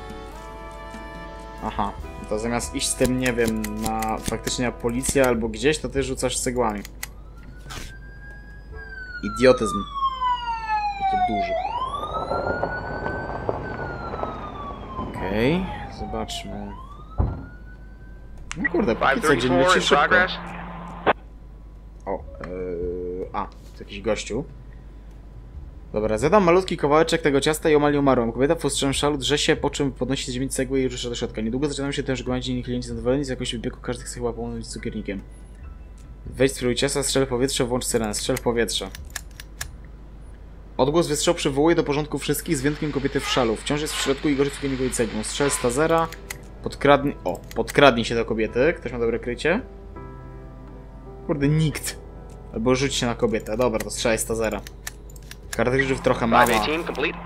Aha, to zamiast iść z tym, nie wiem, na faktycznie na policję albo gdzieś, to ty rzucasz cegłami. Idiotyzm. I to duży. Okej, zobaczmy. No kurde, póki co, gdzie 534 leci in szybko. A, To jakiś gościu. Dobra, zjadam malutki kawałeczek tego ciasta i omal nie umarłam. Kobieta w ostrzem szalu drze się, po czym podnosi z cegły i rusza do środka. Niedługo zaczynają się też gromadzić inni klienci zadowoleni z jakości wypieku, każdy chce chyba pomóc cukiernikiem. Wejdź, spróbuj ciasta, strzel w powietrze, włącz syrenę. Strzel w powietrze. Odgłos wystrzału przywołuje do porządku wszystkich z wyjątkiem kobiety w szalu. Wciąż jest w środku i gorzy cukierniku cegłą. Strzel z tasera. Podkradnij... O, podkradnij się do kobiety. Ktoś ma dobre krycie? Kurde, nikt. Albo rzuć się na kobietę. Dobra, to strzelaj z tasera. Kartridżów trochę mało. 518 complete.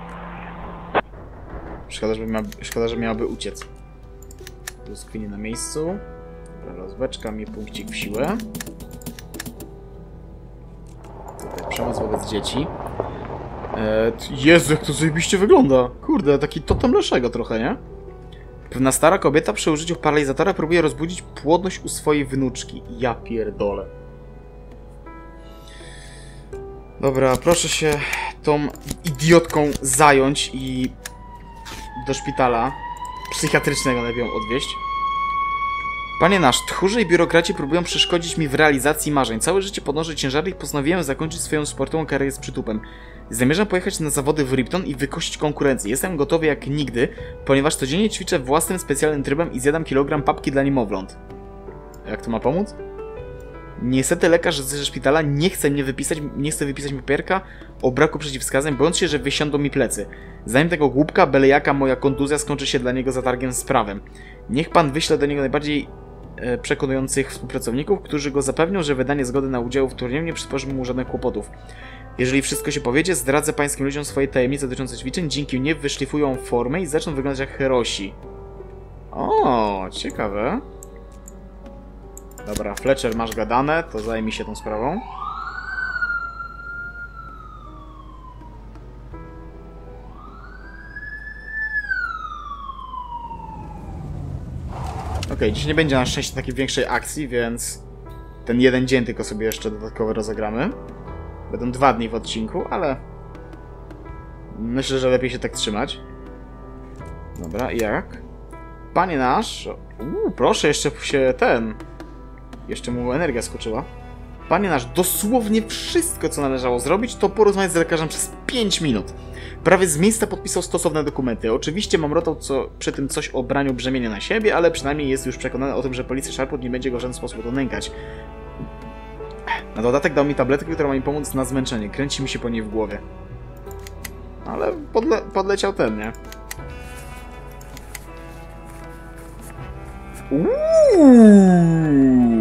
Szkoda, że, mia... Szkoda, że miałaby uciec. Pluskwinie na miejscu. Dobra, rozbeczka mi punkcik w siłę. Tutaj przemoc wobec dzieci. E, Jezu, jak to zajebiście wygląda. Kurde, taki totem Leszego trochę, nie? Pewna stara kobieta przy użyciu paralizatora próbuje rozbudzić płodność u swojej wnuczki. Ja pierdolę. Dobra, proszę się tą idiotką zająć i do szpitala psychiatrycznego najpierw ją odwieźć. Panie nasz, tchórze i biurokraci próbują przeszkodzić mi w realizacji marzeń. Całe życie podnoszę ciężary i postanowiłem zakończyć swoją sportową karierę z przytupem. Zamierzam pojechać na zawody w Ripton i wykościć konkurencję. Jestem gotowy jak nigdy, ponieważ codziennie ćwiczę własnym specjalnym trybem i zjadam kilogram papki dla niemowląt. Jak to ma pomóc? Niestety lekarz ze szpitala nie chce mnie wypisać, nie chce wypisać mi papierka o braku przeciwwskazań, bojąc się, że wysiądą mi plecy. Zanim tego głupka, belejaka, moja kontuzja skończy się dla niego zatargiem z prawem. Niech pan wyśle do niego najbardziej e, przekonujących współpracowników, którzy go zapewnią, że wydanie zgody na udział w turnieju nie przysporzy mu żadnych kłopotów. Jeżeli wszystko się powiedzie, zdradzę pańskim ludziom swoje tajemnice dotyczące ćwiczeń, dzięki mnie wyszlifują formę i zaczną wyglądać jak herosi. O, ciekawe. Dobra, Fletcher, masz gadane, to zajmij się tą sprawą. Okej, dziś nie będzie na szczęście takiej większej akcji, więc ten jeden dzień tylko sobie jeszcze dodatkowo rozegramy. Będą dwa dni w odcinku, ale myślę, że lepiej się tak trzymać. Dobra, jak? Panie nasz... Uuu, proszę, jeszcze się ten... Jeszcze mu energia skoczyła. Panie nasz, dosłownie wszystko, co należało zrobić, to porozmawiać z lekarzem przez 5 minut. Prawie z miejsca podpisał stosowne dokumenty. Oczywiście mamrotał co, przy tym coś o braniu brzemienia na siebie, ale przynajmniej jest już przekonany o tym, że policja Sharpwood nie będzie go w żaden sposób donękać. Na dodatek dał mi tabletkę, która ma mi pomóc na zmęczenie. Kręci mi się po niej w głowie. Ale podle podleciał ten, nie? Uuu.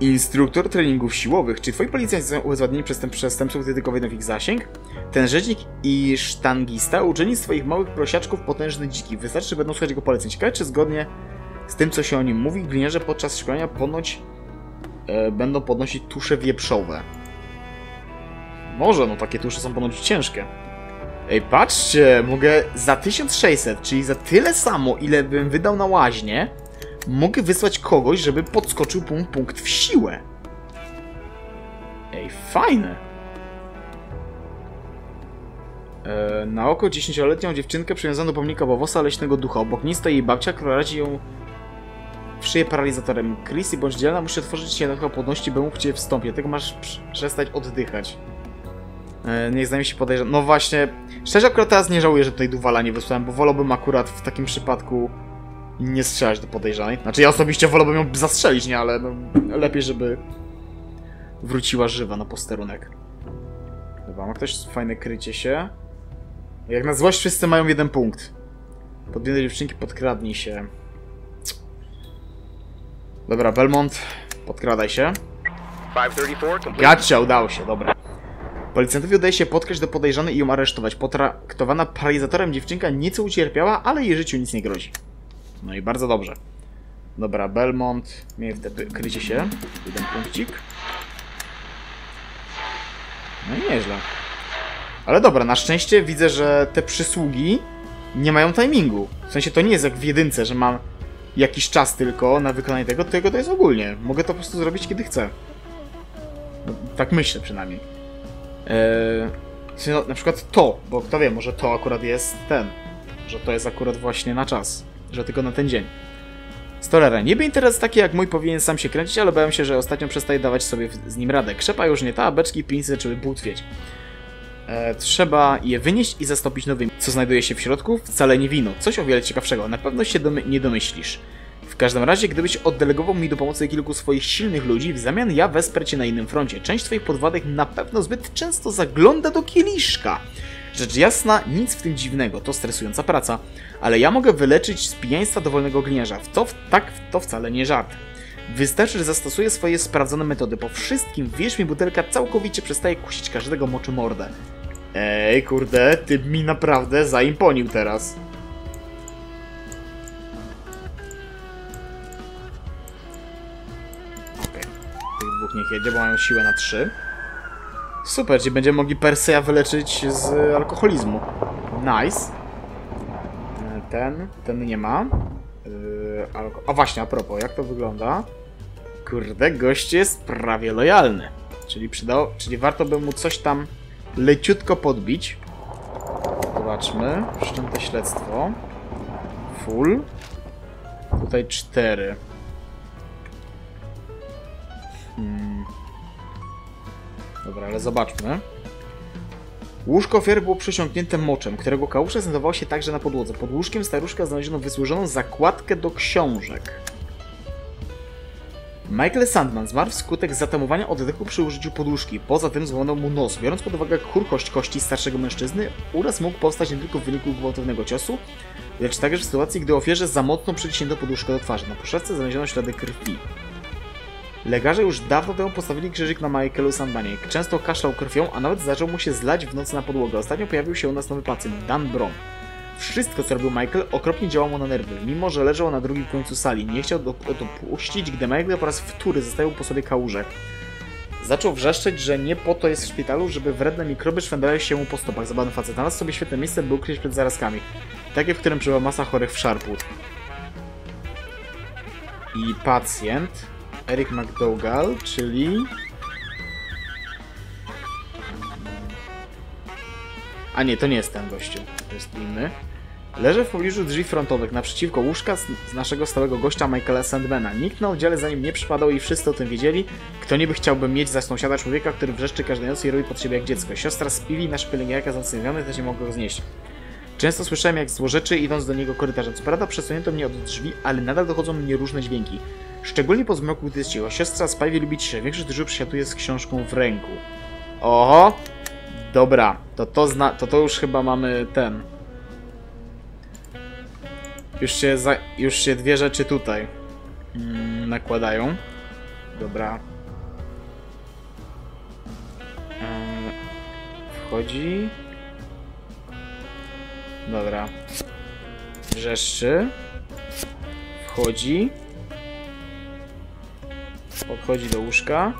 Instruktor treningów siłowych. Czy twoi policjanci są uzgodnieni przez ten przestępców, gdy tylko wejdą w ich zasięg? Ten rzeźnik i sztangista uczyni z swoich małych prosiaczków potężny dziki. Wystarczy, że będą słuchać jego poleceń. Ciekawe, czy zgodnie z tym, co się o nim mówi, gliniarze podczas szkolenia ponoć e, będą podnosić tusze wieprzowe. Może, no takie tusze są ponoć ciężkie. Ej, patrzcie, mogę za 1600, czyli za tyle samo, ile bym wydał na łaźnie, mogę wysłać kogoś, żeby podskoczył punkt, punkt w siłę. Ej, fajne. E, na oko 10-letnią dziewczynkę przywiązano do pomnika Bowosa leśnego ducha. Obok niej stoi jej babcia, która radzi ją w szyję paralizatorem. Chrissy, bądź dzielna, muszę otworzyć się na płodności, by mógł cię wstąpić. Tego masz przestać oddychać. E, niech zajmie się podejrzany. No właśnie, szczerze akurat teraz nie żałuję, że tutaj Duwala nie wysłałem, bo wolałbym akurat w takim przypadku nie strzelać do podejrzanej. Znaczy ja osobiście wolałbym ją zastrzelić, nie? Ale no, lepiej, żeby wróciła żywa na posterunek. Dobra, ma ktoś fajne krycie się? Jak na złość wszyscy mają jeden punkt. Podjęte dziewczynki, podkradnij się. Dobra, Belmont, podkradaj się. 534 complete. Gotcha, udało się, dobra. Policjantowi udaje się podkraść do podejrzanej i ją aresztować. Potraktowana paralizatorem dziewczynka nieco ucierpiała, ale jej życiu nic nie grozi. No i bardzo dobrze. Dobra, Belmont, krycie się. Jeden punkcik. No i nieźle. Ale dobra, na szczęście widzę, że te przysługi nie mają timingu. W sensie to nie jest jak w jedynce, że mam jakiś czas tylko na wykonanie tego, tylko to jest ogólnie. Mogę to po prostu zrobić kiedy chcę. No, tak myślę przynajmniej. Eee, no, na przykład to, bo kto wie, może to akurat jest ten. Że to jest akurat właśnie na czas. Że tylko na ten dzień. Stolera, niby interes taki jak mój powinien sam się kręcić, ale bałem się, że ostatnio przestaje dawać sobie z nim radę. Krzepa już nie ta, a beczki pinsy zaczęły butwieć. E, trzeba je wynieść i zastąpić nowymi. Co znajduje się w środku? Wcale nie wino. Coś o wiele ciekawszego. Na pewno się domy nie domyślisz. W każdym razie, gdybyś oddelegował mi do pomocy kilku swoich silnych ludzi, w zamian ja wesprę cię na innym froncie. Część twoich podwładek na pewno zbyt często zagląda do kieliszka. Rzecz jasna, nic w tym dziwnego, to stresująca praca, ale ja mogę wyleczyć z pijaństwa dowolnego gliniarza. W to, w, tak, to wcale nie żart. Wystarczy, że zastosuję swoje sprawdzone metody. Po wszystkim, wierz mi, butelka całkowicie przestaje kusić każdego moczy mordę. Ej, kurde, ty mi naprawdę zaimponił teraz. Okej, tych dwóch niech jedzie, bo mają siłę na trzy. Super, czyli będziemy mogli Perseja wyleczyć z alkoholizmu. Nice. Ten, ten nie ma. Yy, o właśnie, a propos, jak to wygląda? Kurde, gość jest prawie lojalny. Czyli przydało, czyli warto by mu coś tam leciutko podbić. Zobaczmy. Wszczęte śledztwo. Full. Tutaj cztery. Hmm. Dobra, ale zobaczmy. Łóżko ofiary było przesiąknięte moczem, którego kałuże znajdowało się także na podłodze. Pod łóżkiem staruszka znaleziono wysłużoną zakładkę do książek. Michael Sandman zmarł wskutek zatamowania oddechu przy użyciu poduszki. Poza tym złamano mu nos. Biorąc pod uwagę chórkość kości starszego mężczyzny, uraz mógł powstać nie tylko w wyniku gwałtownego ciosu, lecz także w sytuacji, gdy ofierze za mocno przyciśnięto poduszkę do twarzy. Na poszewce znaleziono ślady krwi. Lekarze już dawno temu postawili krzyżyk na Michaelu Sandmanie. Często kaszlał krwią, a nawet zdarzył mu się zlać w nocy na podłogę. Ostatnio pojawił się u nas nowy pacjent, Dan Brom. Wszystko, co robił Michael, okropnie działało na nerwy. Mimo, że leżał na drugim końcu sali, nie chciał do, o to puścić, gdy Michael po raz wtóry zostawił po sobie kałużę. Zaczął wrzeszczeć, że nie po to jest w szpitalu, żeby wredne mikroby szwędały się mu po stopach. Zabawny facet. Znalazł sobie świetne miejsce, by ukryć przed zarazkami. Takie, w którym przebywa masa chorych w Sharpwood. I pacjent Eric McDougall, czyli... A nie, to nie jest ten gościu. To jest inny. Leży w pobliżu drzwi frontowych, naprzeciwko łóżka z, z naszego stałego gościa Michaela Sandmana. Nikt na oddziale za nim nie przypadał i wszyscy o tym wiedzieli. Kto niby chciałby mieć za sąsiada człowieka, który wrzeszczy każdej nocy i robi pod siebie jak dziecko. Siostra Spivi, nasz pielęgniarka zacyniony, też nie mogła go znieść. Często słyszałem jak złorzeczy idąc do niego korytarzem. Co prawda przesunięto mnie od drzwi, ale nadal dochodzą mnie różne dźwięki. Szczególnie po zmroku, gdy jest cicho. Siostra Spivi lubi ciszę. Większość dyżur przesiaduje z książką w ręku. Oho! Dobra, to to, zna, to to już chyba mamy ten. Już się, już się dwie rzeczy tutaj mm, nakładają. Dobra. Eee, wchodzi. Dobra. Wrzeszczy. Wchodzi. Podchodzi do łóżka.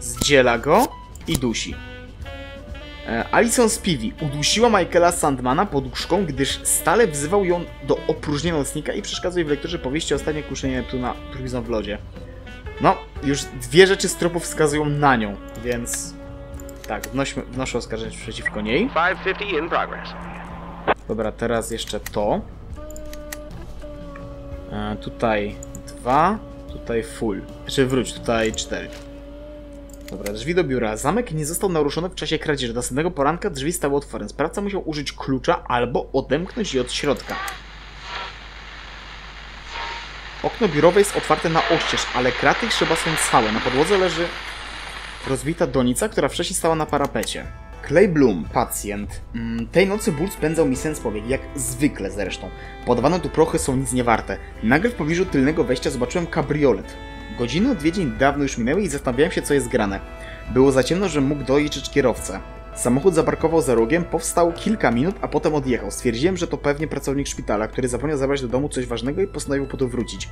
Zdziela go i dusi. E, Alison Spivi udusiła Michaela Sandmana poduszką, gdyż stale wzywał ją do opróżnienia nocnika i przeszkadzał jej w lekturze powieści Ostatnie kuszenie Neptuna Truizną w lodzie. No, już dwie rzeczy z tropów wskazują na nią, więc... Tak, wnośmy, wnoszę oskarżenie przeciwko niej. 550 in progress. Dobra, teraz jeszcze to. E, tutaj dwa, tutaj full. Znaczy wróć, tutaj cztery. Dobra, drzwi do biura. Zamek nie został naruszony w czasie kradzieży. Następnego poranka drzwi stały otworem. Sprawca musiał użyć klucza albo odemknąć je od środka. Okno biurowe jest otwarte na oścież, ale kraty i szyba są całe. Na podłodze leży rozbita donica, która wcześniej stała na parapecie. Clay Bloom, pacjent. Mm, tej nocy ból spędzał mi sens powiek, jak zwykle zresztą. Podawane tu prochy są nic nie warte. Nagle w pobliżu tylnego wejścia zobaczyłem kabriolet. Godziny odwiedzin dawno już minęły i zastanawiałem się, co jest grane. Było za ciemno, że mógł dojrzeć kierowcę. Samochód zaparkował za rogiem, powstał kilka minut, a potem odjechał. Stwierdziłem, że to pewnie pracownik szpitala, który zapomniał zabrać do domu coś ważnego i postanowił po to wrócić.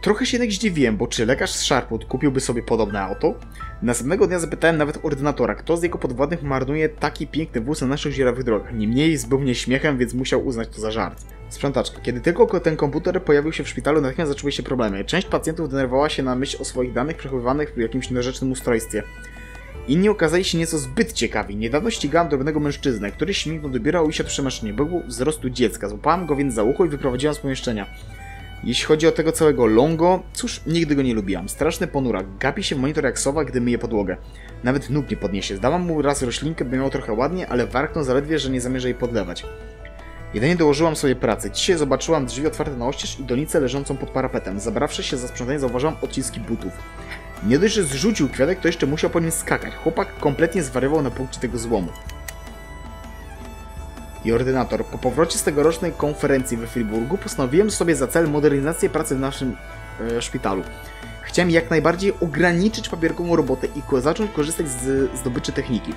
Trochę się jednak zdziwiłem, bo czy lekarz z Sharpwood kupiłby sobie podobne auto? Następnego dnia zapytałem nawet ordynatora, kto z jego podwładnych marnuje taki piękny wóz na naszych dziurawych drogach. Niemniej zbył mnie śmiechem, więc musiał uznać to za żart. Sprzątaczka. Kiedy tylko ten komputer pojawił się w szpitalu, natychmiast zaczęły się problemy. Część pacjentów denerwowała się na myśl o swoich danych przechowywanych w jakimś nowoczesnym ustrojstwie. Inni okazali się nieco zbyt ciekawi. Niedawno ścigałem drobnego mężczyznę, który śmignął do biura i usiadł przy maszynie. Był wzrostu dziecka. Złapałem go więc za ucho i wyprowadziłem z pomieszczenia. Jeśli chodzi o tego całego Longo, cóż, nigdy go nie lubiłam. Straszny ponurak, gapi się w monitor jak sowa, gdy myje podłogę. Nawet nóg nie podniesie. Zdałam mu raz roślinkę, by miał trochę ładnie, ale warknął zaledwie, że nie zamierza jej podlewać. Jedynie dołożyłam sobie pracy. Dzisiaj zobaczyłam drzwi otwarte na oścież i donicę leżącą pod parapetem. Zabrawszy się za sprzątanie, zauważyłam odciski butów. Nie dość, że zrzucił kwiatek, to jeszcze musiał po nim skakać. Chłopak kompletnie zwariował na punkcie tego złomu. I ordynator. Po powrocie z tegorocznej konferencji we Friburgu postanowiłem sobie za cel modernizację pracy w naszym e, szpitalu. Chciałem jak najbardziej ograniczyć papierkową robotę i zacząć korzystać z zdobyczy techniki.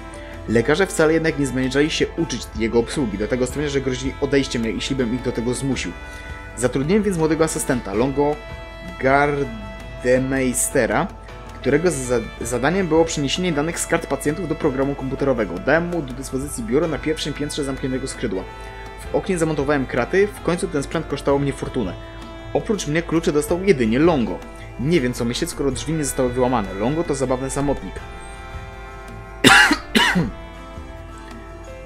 Lekarze wcale jednak nie zamierzali się uczyć jego obsługi, do tego stopnia, że grozili odejściem, jeśli bym ich do tego zmusił. Zatrudniłem więc młodego asystenta, Longo Gardemeistera, którego za zadaniem było przeniesienie danych z kart pacjentów do programu komputerowego. Dałem mu do dyspozycji biuro na pierwszym piętrze zamkniętego skrzydła. W oknie zamontowałem kraty, w końcu ten sprzęt kosztował mnie fortunę. Oprócz mnie klucze dostał jedynie Longo. Nie wiem co myśleć, skoro drzwi nie zostały wyłamane. Longo to zabawny samotnik. <coughs>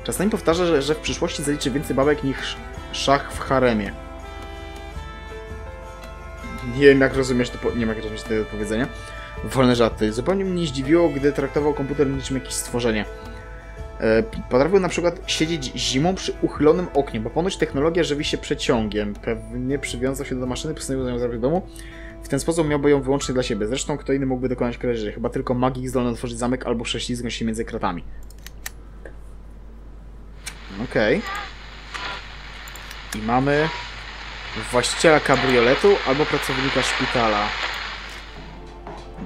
Czasami powtarza, że, że w przyszłości zaliczy więcej babek niż szach w haremie. Nie wiem jak rozumiesz to, nie wiem jak rozumiesz to powiedzenie. Wolne żarty. Zupełnie mnie nie zdziwiło, gdy traktował komputer niczym jakieś stworzenie. E, Potrafił na przykład siedzieć zimą przy uchylonym oknie, bo ponoć technologia żywi się przeciągiem. Pewnie przywiązał się do maszyny, postanowił ją zrobić w domu. W ten sposób miałby ją wyłącznie dla siebie. Zresztą kto inny mógłby dokonać kradzieży. Chyba tylko magik zdolny otworzyć zamek albo prześlizgnąć się między kratami. Okej. I mamy właściciela kabrioletu albo pracownika szpitala.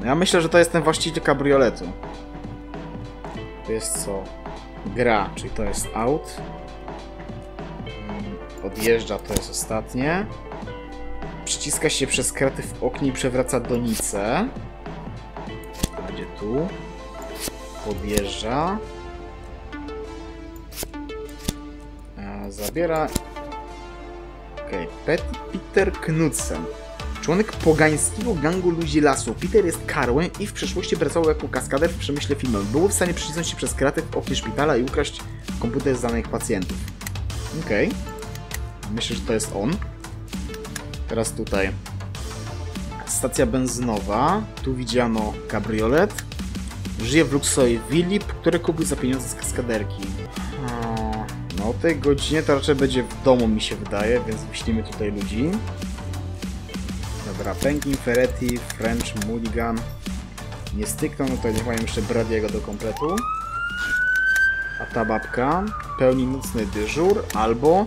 Ja myślę, że to jest ten właściciel kabrioletu. To jest co? Gra, czyli to jest. Mm, Odjeżdża, to jest ostatnie. Przyciska się przez kraty w oknie i przewraca donicę. Będzie tu. Podjeżdża. E, Zabiera. Okej, Pet Peter Knudsen. Członek pogańskiego gangu ludzi lasu. Peter jest karłem i w przeszłości pracował jako kaskader w przemyśle filmowym. Był w stanie przycisnąć się przez kraty w oknie szpitala i ukraść komputer z danych pacjentów. Okej. Myślę, że to jest on. Teraz tutaj. Stacja benzynowa. Tu widziano kabriolet. Żyje w luksusowej willi, które kupił za pieniądze z kaskaderki. No o tej godzinie to raczej będzie w domu mi się wydaje, więc wyślimy tutaj ludzi. Dobra, Penguin, Ferretti, French, Mulligan. Nie stykną, no to niech mają jeszcze Bradiego do kompletu. A ta babka pełni nocny dyżur, albo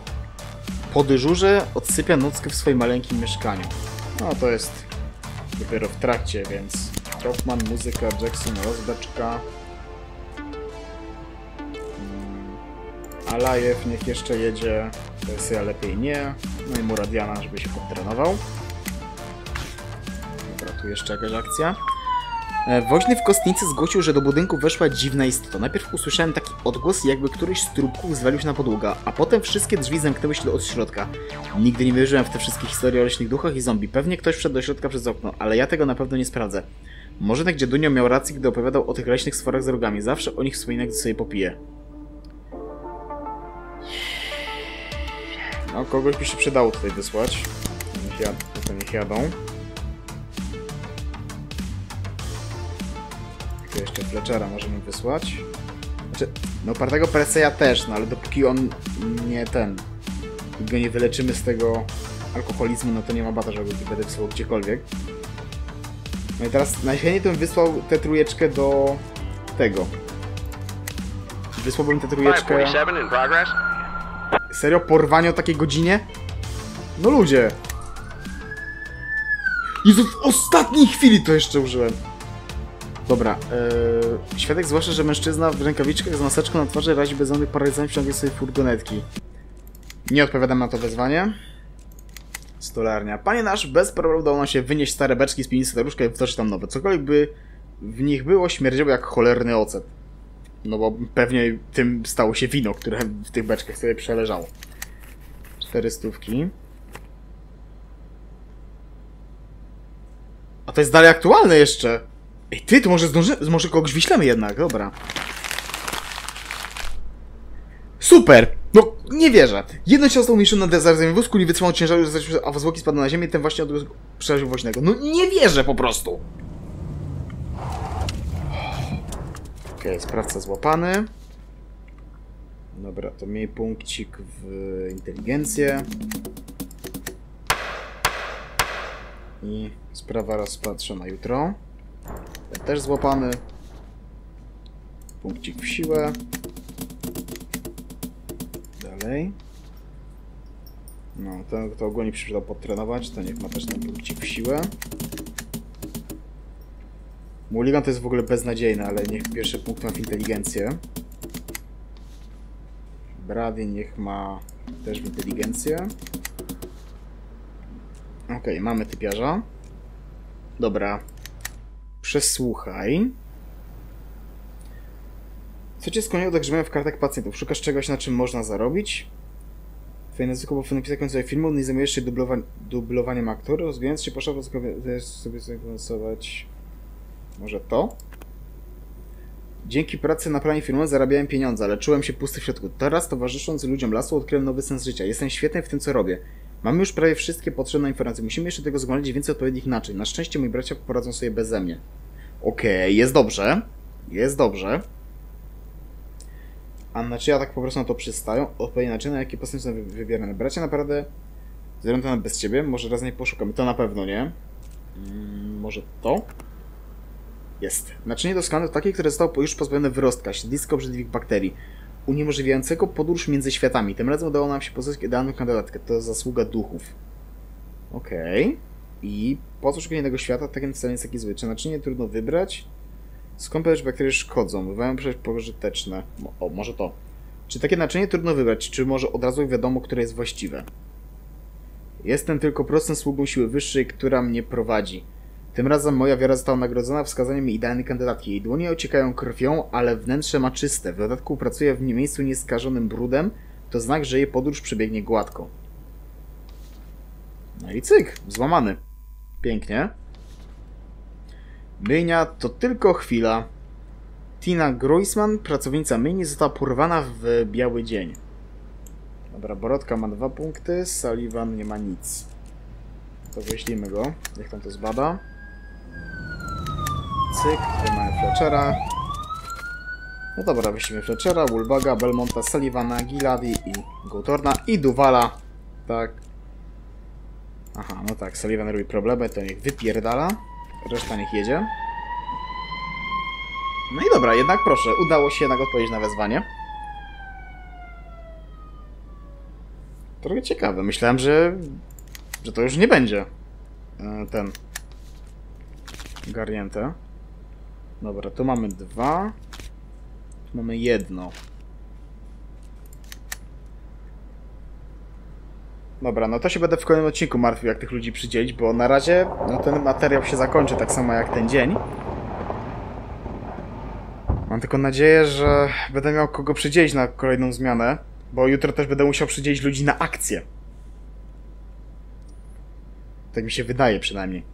po dyżurze odsypia nockę w swoim maleńkim mieszkaniu. No to jest dopiero w trakcie, więc Hoffman, muzyka, Jackson, rozdaczka. Mm, Alajew niech jeszcze jedzie, wersja lepiej nie. No i Muradiana, żeby się podtrenował. Tu jeszcze jakaś akcja. E, Woźny w kostnicy zgłosił, że do budynku weszła dziwna istota. Najpierw usłyszałem taki odgłos, jakby któryś z trupków zwalił się na podłogę, a potem wszystkie drzwi zamknęły się od środka. Nigdy nie wierzyłem w te wszystkie historie o leśnych duchach i zombie. Pewnie ktoś wszedł do środka przez okno, ale ja tego na pewno nie sprawdzę. Może tak dziadunio miał rację, gdy opowiadał o tych leśnych stworach z rogami. Zawsze o nich wspomina, gdy sobie popije. No, kogoś by się przydało tutaj wysłać. Niech, jad niech jadą. Tu jeszcze Fletchera możemy wysłać. Znaczy, no partego Preseya też, no ale dopóki on nie ten... Go nie wyleczymy z tego alkoholizmu, no to nie ma bata, żeby go będę wysłał gdziekolwiek. No i teraz najchętniej bym wysłał tę trójeczkę do tego. Wysłałbym tę trójeczkę... 547 in progress. Serio? Porwanie o takiej godzinie? No ludzie! Jezu, w ostatniej chwili to jeszcze użyłem. Dobra, yy, świadek że mężczyzna w rękawiczkach z maseczką na twarzy razi bezdomnych paralizacji wciągnie sobie furgonetki. Nie odpowiadam na to wezwanie. Stolarnia. Panie nasz, bez problemu udało nam się wynieść stare beczki z piwnicy staruszka i wtoczyć tam nowe. Cokolwiek by w nich było, śmierdziało jak cholerny ocet. No bo pewnie tym stało się wino, które w tych beczkach sobie przeleżało. Cztery stówki. A to jest dalej aktualne jeszcze. Ej, ty, to może zdąży... Może kogoś wyślemy jednak, dobra. Super! No, Nie wierzę. Jedno ciasto umieszczone na zarazem wózku nie wytrzymał ciężaru, a zwłoki spadły na ziemię, ten właśnie odgłos przeraził woźnego. No nie wierzę po prostu! Okej, sprawca złapany. Dobra, to miej punkcik w inteligencję. I sprawa rozpatrzę na jutro. Ten też złapany. Punkcik w siłę. Dalej. No, to, to ogólnie przydał podtrenować, to niech ma też ten punkcik w siłę. Mulligan to jest w ogóle beznadziejny, ale niech pierwszy punkt ma w inteligencję. Brady niech ma też w inteligencję. Okej, mamy typiarza. Dobra. Przesłuchaj. Co cię skłoniło do w kartach pacjentów? Szukasz czegoś, na czym można zarobić? Twoje nazwisko w napisach końcowej filmu, nie zajmujesz się dublowa dublowaniem aktorów, rozwijając się po szafie, sobie zagłosować... Może to? Dzięki pracy na planie filmowym zarabiałem pieniądze, ale czułem się pusty w środku. Teraz, towarzysząc ludziom lasu, odkryłem nowy sens życia. Jestem świetny w tym, co robię. Mamy już prawie wszystkie potrzebne informacje. Musimy jeszcze tego zgromadzić więcej odpowiednich naczyń. Na szczęście moi bracia poradzą sobie beze mnie. Okej, okay, jest dobrze. Jest dobrze. A znaczy ja tak po prostu na to przystają. Odpowiednie naczynia, jakie postępy są wybierane. Bracia naprawdę zorientowane bez ciebie. Może raz nie poszukamy. To na pewno nie. Mm, może to? Jest. Naczynie doskonałe to takie, które zostało już pozbawione wyrostka, siedlisko obrzydliwych bakterii, uniemożliwiającego podróż między światami. Tym razem udało nam się pozyskać idealną kandydatkę. To zasługa duchów. Okej. Okay. I po co szukanie tego świata? Takim wcale jest taki zły. Czy naczynie trudno wybrać? Skąd powiedzieć, bakterie szkodzą? Bywają przecież pożyteczne. O, może to. Czy takie naczynie trudno wybrać? Czy może od razu wiadomo, które jest właściwe? Jestem tylko prostym sługą siły wyższej, która mnie prowadzi. Tym razem moja wiara została nagrodzona wskazaniem idealnej kandydatki. Jej dłonie ociekają krwią, ale wnętrze ma czyste. W dodatku pracuje w miejscu nieskażonym brudem. To znak, że jej podróż przebiegnie gładko. No i cyk, złamany. Pięknie. Myjnia to tylko chwila. Tina Groisman, pracownica myjni, została porwana w biały dzień. Dobra, Borodka ma dwa punkty, Sullivan nie ma nic. To wyślijmy go, niech tam to zbada. Cyk, tutaj mamy Fletchera. No dobra, wyślijmy Fletchera, Woolbaga, Belmonta, Sullivana, Giladi i Goutorna i Duvala. Tak. Aha, no tak, Sullivan robi problemy, to niech wypierdala. Reszta niech jedzie. No i dobra, jednak proszę, udało się jednak odpowiedzieć na wezwanie. Trochę ciekawe. Myślałem, że, że to już nie będzie e, ten garnięte. Dobra, tu mamy dwa. Tu mamy jedno. Dobra, no to się będę w kolejnym odcinku martwił, jak tych ludzi przydzielić, bo na razie no, ten materiał się zakończy tak samo jak ten dzień. Mam tylko nadzieję, że będę miał kogo przydzielić na kolejną zmianę, bo jutro też będę musiał przydzielić ludzi na akcję. Tak mi się wydaje przynajmniej.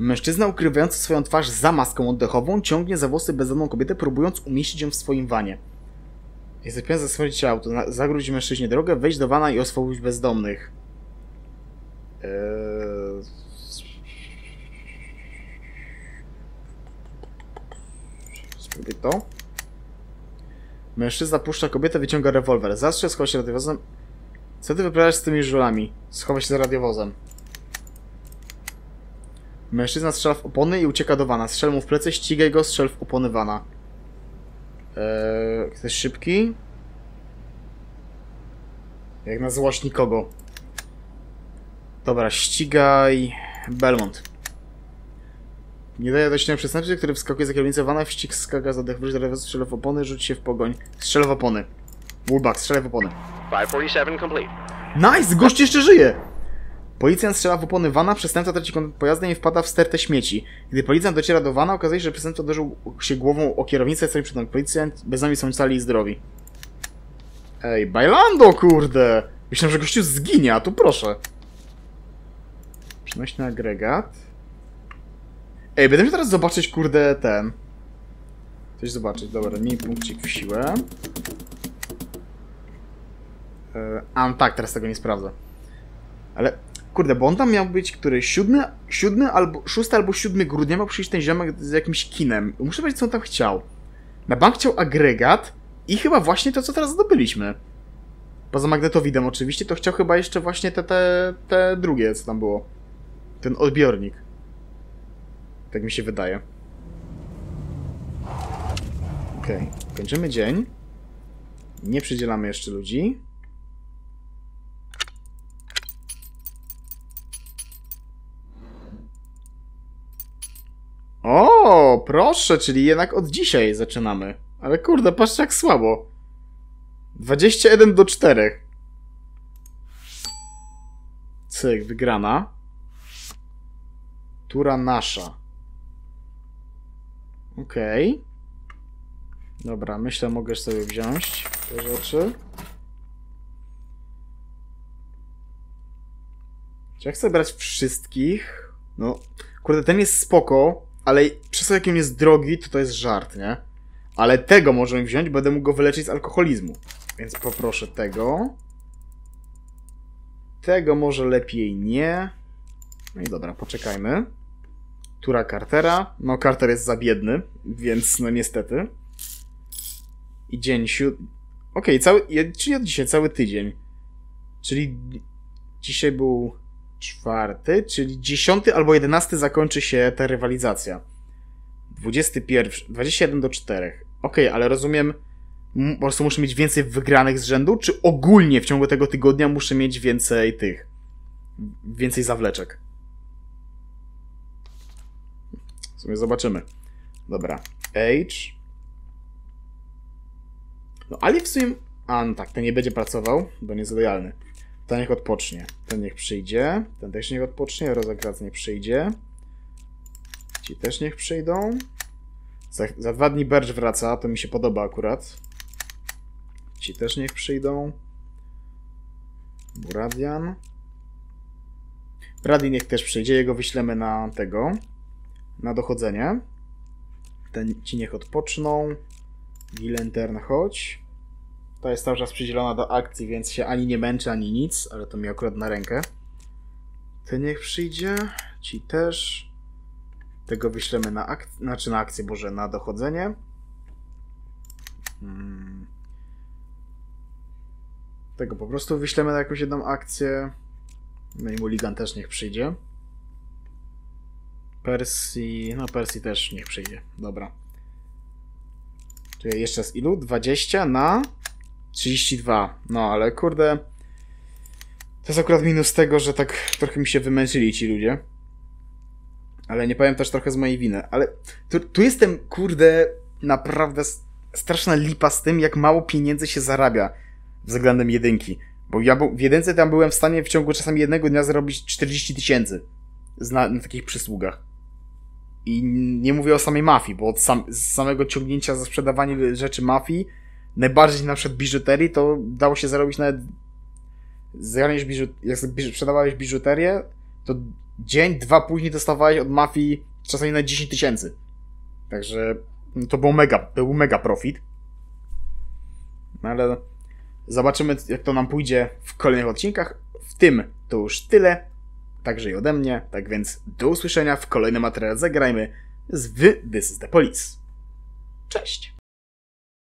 Mężczyzna ukrywający swoją twarz za maską oddechową ciągnie za włosy bezdomną kobietę, próbując umieścić ją w swoim wanie. Jest zapięty zasłonić auto, zagróź mężczyźnie drogę, wejść do wana i oswobodzić bezdomnych. Eee... Spróbuj to. Mężczyzna puszcza kobietę, wyciąga rewolwer. Zastrze, schowa się radiowozem. Co ty wyprawiasz z tymi żulami? Schowa się za radiowozem. Mężczyzna strzela w opony i ucieka do wana. Strzel mu w plecy, ścigaj go, strzel w opony wana. Eee, ktoś szybki? Jak na złość nikogo. Dobra, ścigaj... Belmont. Nie daje dość przestępcy, który wskakuje za kierownicę wana, wścig skaka za dech, wróć do strzela w opony, rzuć się w pogoń. Strzel w opony. Woolback, strzelaj w opony. 547 complete. Nice! Gość jeszcze żyje! Policjant strzela w opony wana, przestępca traci kontakt pojazdem i wpada w stertę śmieci. Gdy policjant dociera do wana, okazuje się, że przestępca uderzył się głową o kierownicę, stoi przed. Policjant bez nami są cali i zdrowi. Ej, bailando, kurde! Myślałem, że gościu zginie, a tu proszę. Przenośny agregat. Ej, będę miał teraz zobaczyć, kurde, ten. Coś zobaczyć, dobra, mini punkcik w siłę. E, a, tak, teraz tego nie sprawdzę. Ale, kurde, bo on tam miał być, który, siódmy, siódmy albo, szósty albo siódmy grudnia miał przyjść ten ziomek z jakimś kinem. Muszę wiedzieć, co on tam chciał. Na bank chciał agregat i chyba właśnie to, co teraz zdobyliśmy. Poza magnetowidem oczywiście, to chciał chyba jeszcze właśnie te, te, te drugie, co tam było. Ten odbiornik. Tak mi się wydaje. Okej, kończymy dzień. Nie przydzielamy jeszcze ludzi. O, proszę, czyli jednak od dzisiaj zaczynamy. Ale kurde, patrzcie jak słabo. 21 do 4. Cyk, wygrana. Tura nasza. Okej. Dobra, myślę, mogę sobie wziąć te rzeczy. Czy ja chcę brać wszystkich? No, kurde, ten jest spoko, ale przez to, jak on jest drogi, to to jest żart, nie? Ale tego możemy wziąć, będę mógł go wyleczyć z alkoholizmu. Więc poproszę tego. Tego może lepiej nie. No i dobra, poczekajmy. Tura Cartera. No, Carter jest za biedny, więc no niestety. I dzień siódmy. Okej, cały. ja- Czyli od dzisiaj cały tydzień. Czyli dzisiaj był czwarty, czyli dziesiąty albo jedenasty zakończy się ta rywalizacja. 21, 21 do 4. Okej, ale rozumiem, po prostu muszę mieć więcej wygranych z rzędu, czy ogólnie w ciągu tego tygodnia muszę mieć więcej tych, więcej zawleczek? W sumie zobaczymy. Dobra. Age. No, ale w sumie... A, no tak, ten nie będzie pracował, bo nie jest lojalny. Ten niech odpocznie. Ten niech przyjdzie. Ten też niech odpocznie. Rozagrac niech przyjdzie. Ci też niech przyjdą. Za, za dwa dni Berge wraca, to mi się podoba akurat. Ci też niech przyjdą. Buradian. Brady niech też przyjdzie, jego wyślemy na tego. Na dochodzenie. Ten, ci niech odpoczną. Gilentern chodź. Ta jest cały czas przydzielona do akcji, więc się ani nie męczy, ani nic, ale to mi akurat na rękę. Ten niech przyjdzie. Ci też. Tego wyślemy na akcję, znaczy na akcję, boże, na dochodzenie. Hmm. Tego po prostu wyślemy na jakąś jedną akcję. No i Mulligan też niech przyjdzie. Persji, no Persji też niech przyjdzie. Dobra. Czyli jeszcze z ilu? 20 na 32. No ale kurde. To jest akurat minus tego, że tak trochę mi się wymęczyli ci ludzie. Ale nie powiem też trochę z mojej winy. Ale tu, tu jestem, kurde, naprawdę straszna lipa z tym, jak mało pieniędzy się zarabia względem jedynki. Bo ja bu- w jedynce tam byłem w stanie w ciągu czasami jednego dnia zarobić 40 tysięcy na, na takich przysługach. I nie mówię o samej mafii, bo od sam, z samego ciągnięcia za sprzedawanie rzeczy mafii, najbardziej na przykład biżuterii, to dało się zarobić nawet. Zgarniesz biżu, jak sprzedawałeś biżuterię, to dzień, dwa później dostawałeś od mafii czasami na 10 tysięcy. Także no to był mega, to był mega profit. No ale zobaczymy, jak to nam pójdzie w kolejnych odcinkach. W tym to już tyle. Także i ode mnie. Tak więc do usłyszenia w kolejnym materiale. Zagrajmy z wy This is the Police. Cześć!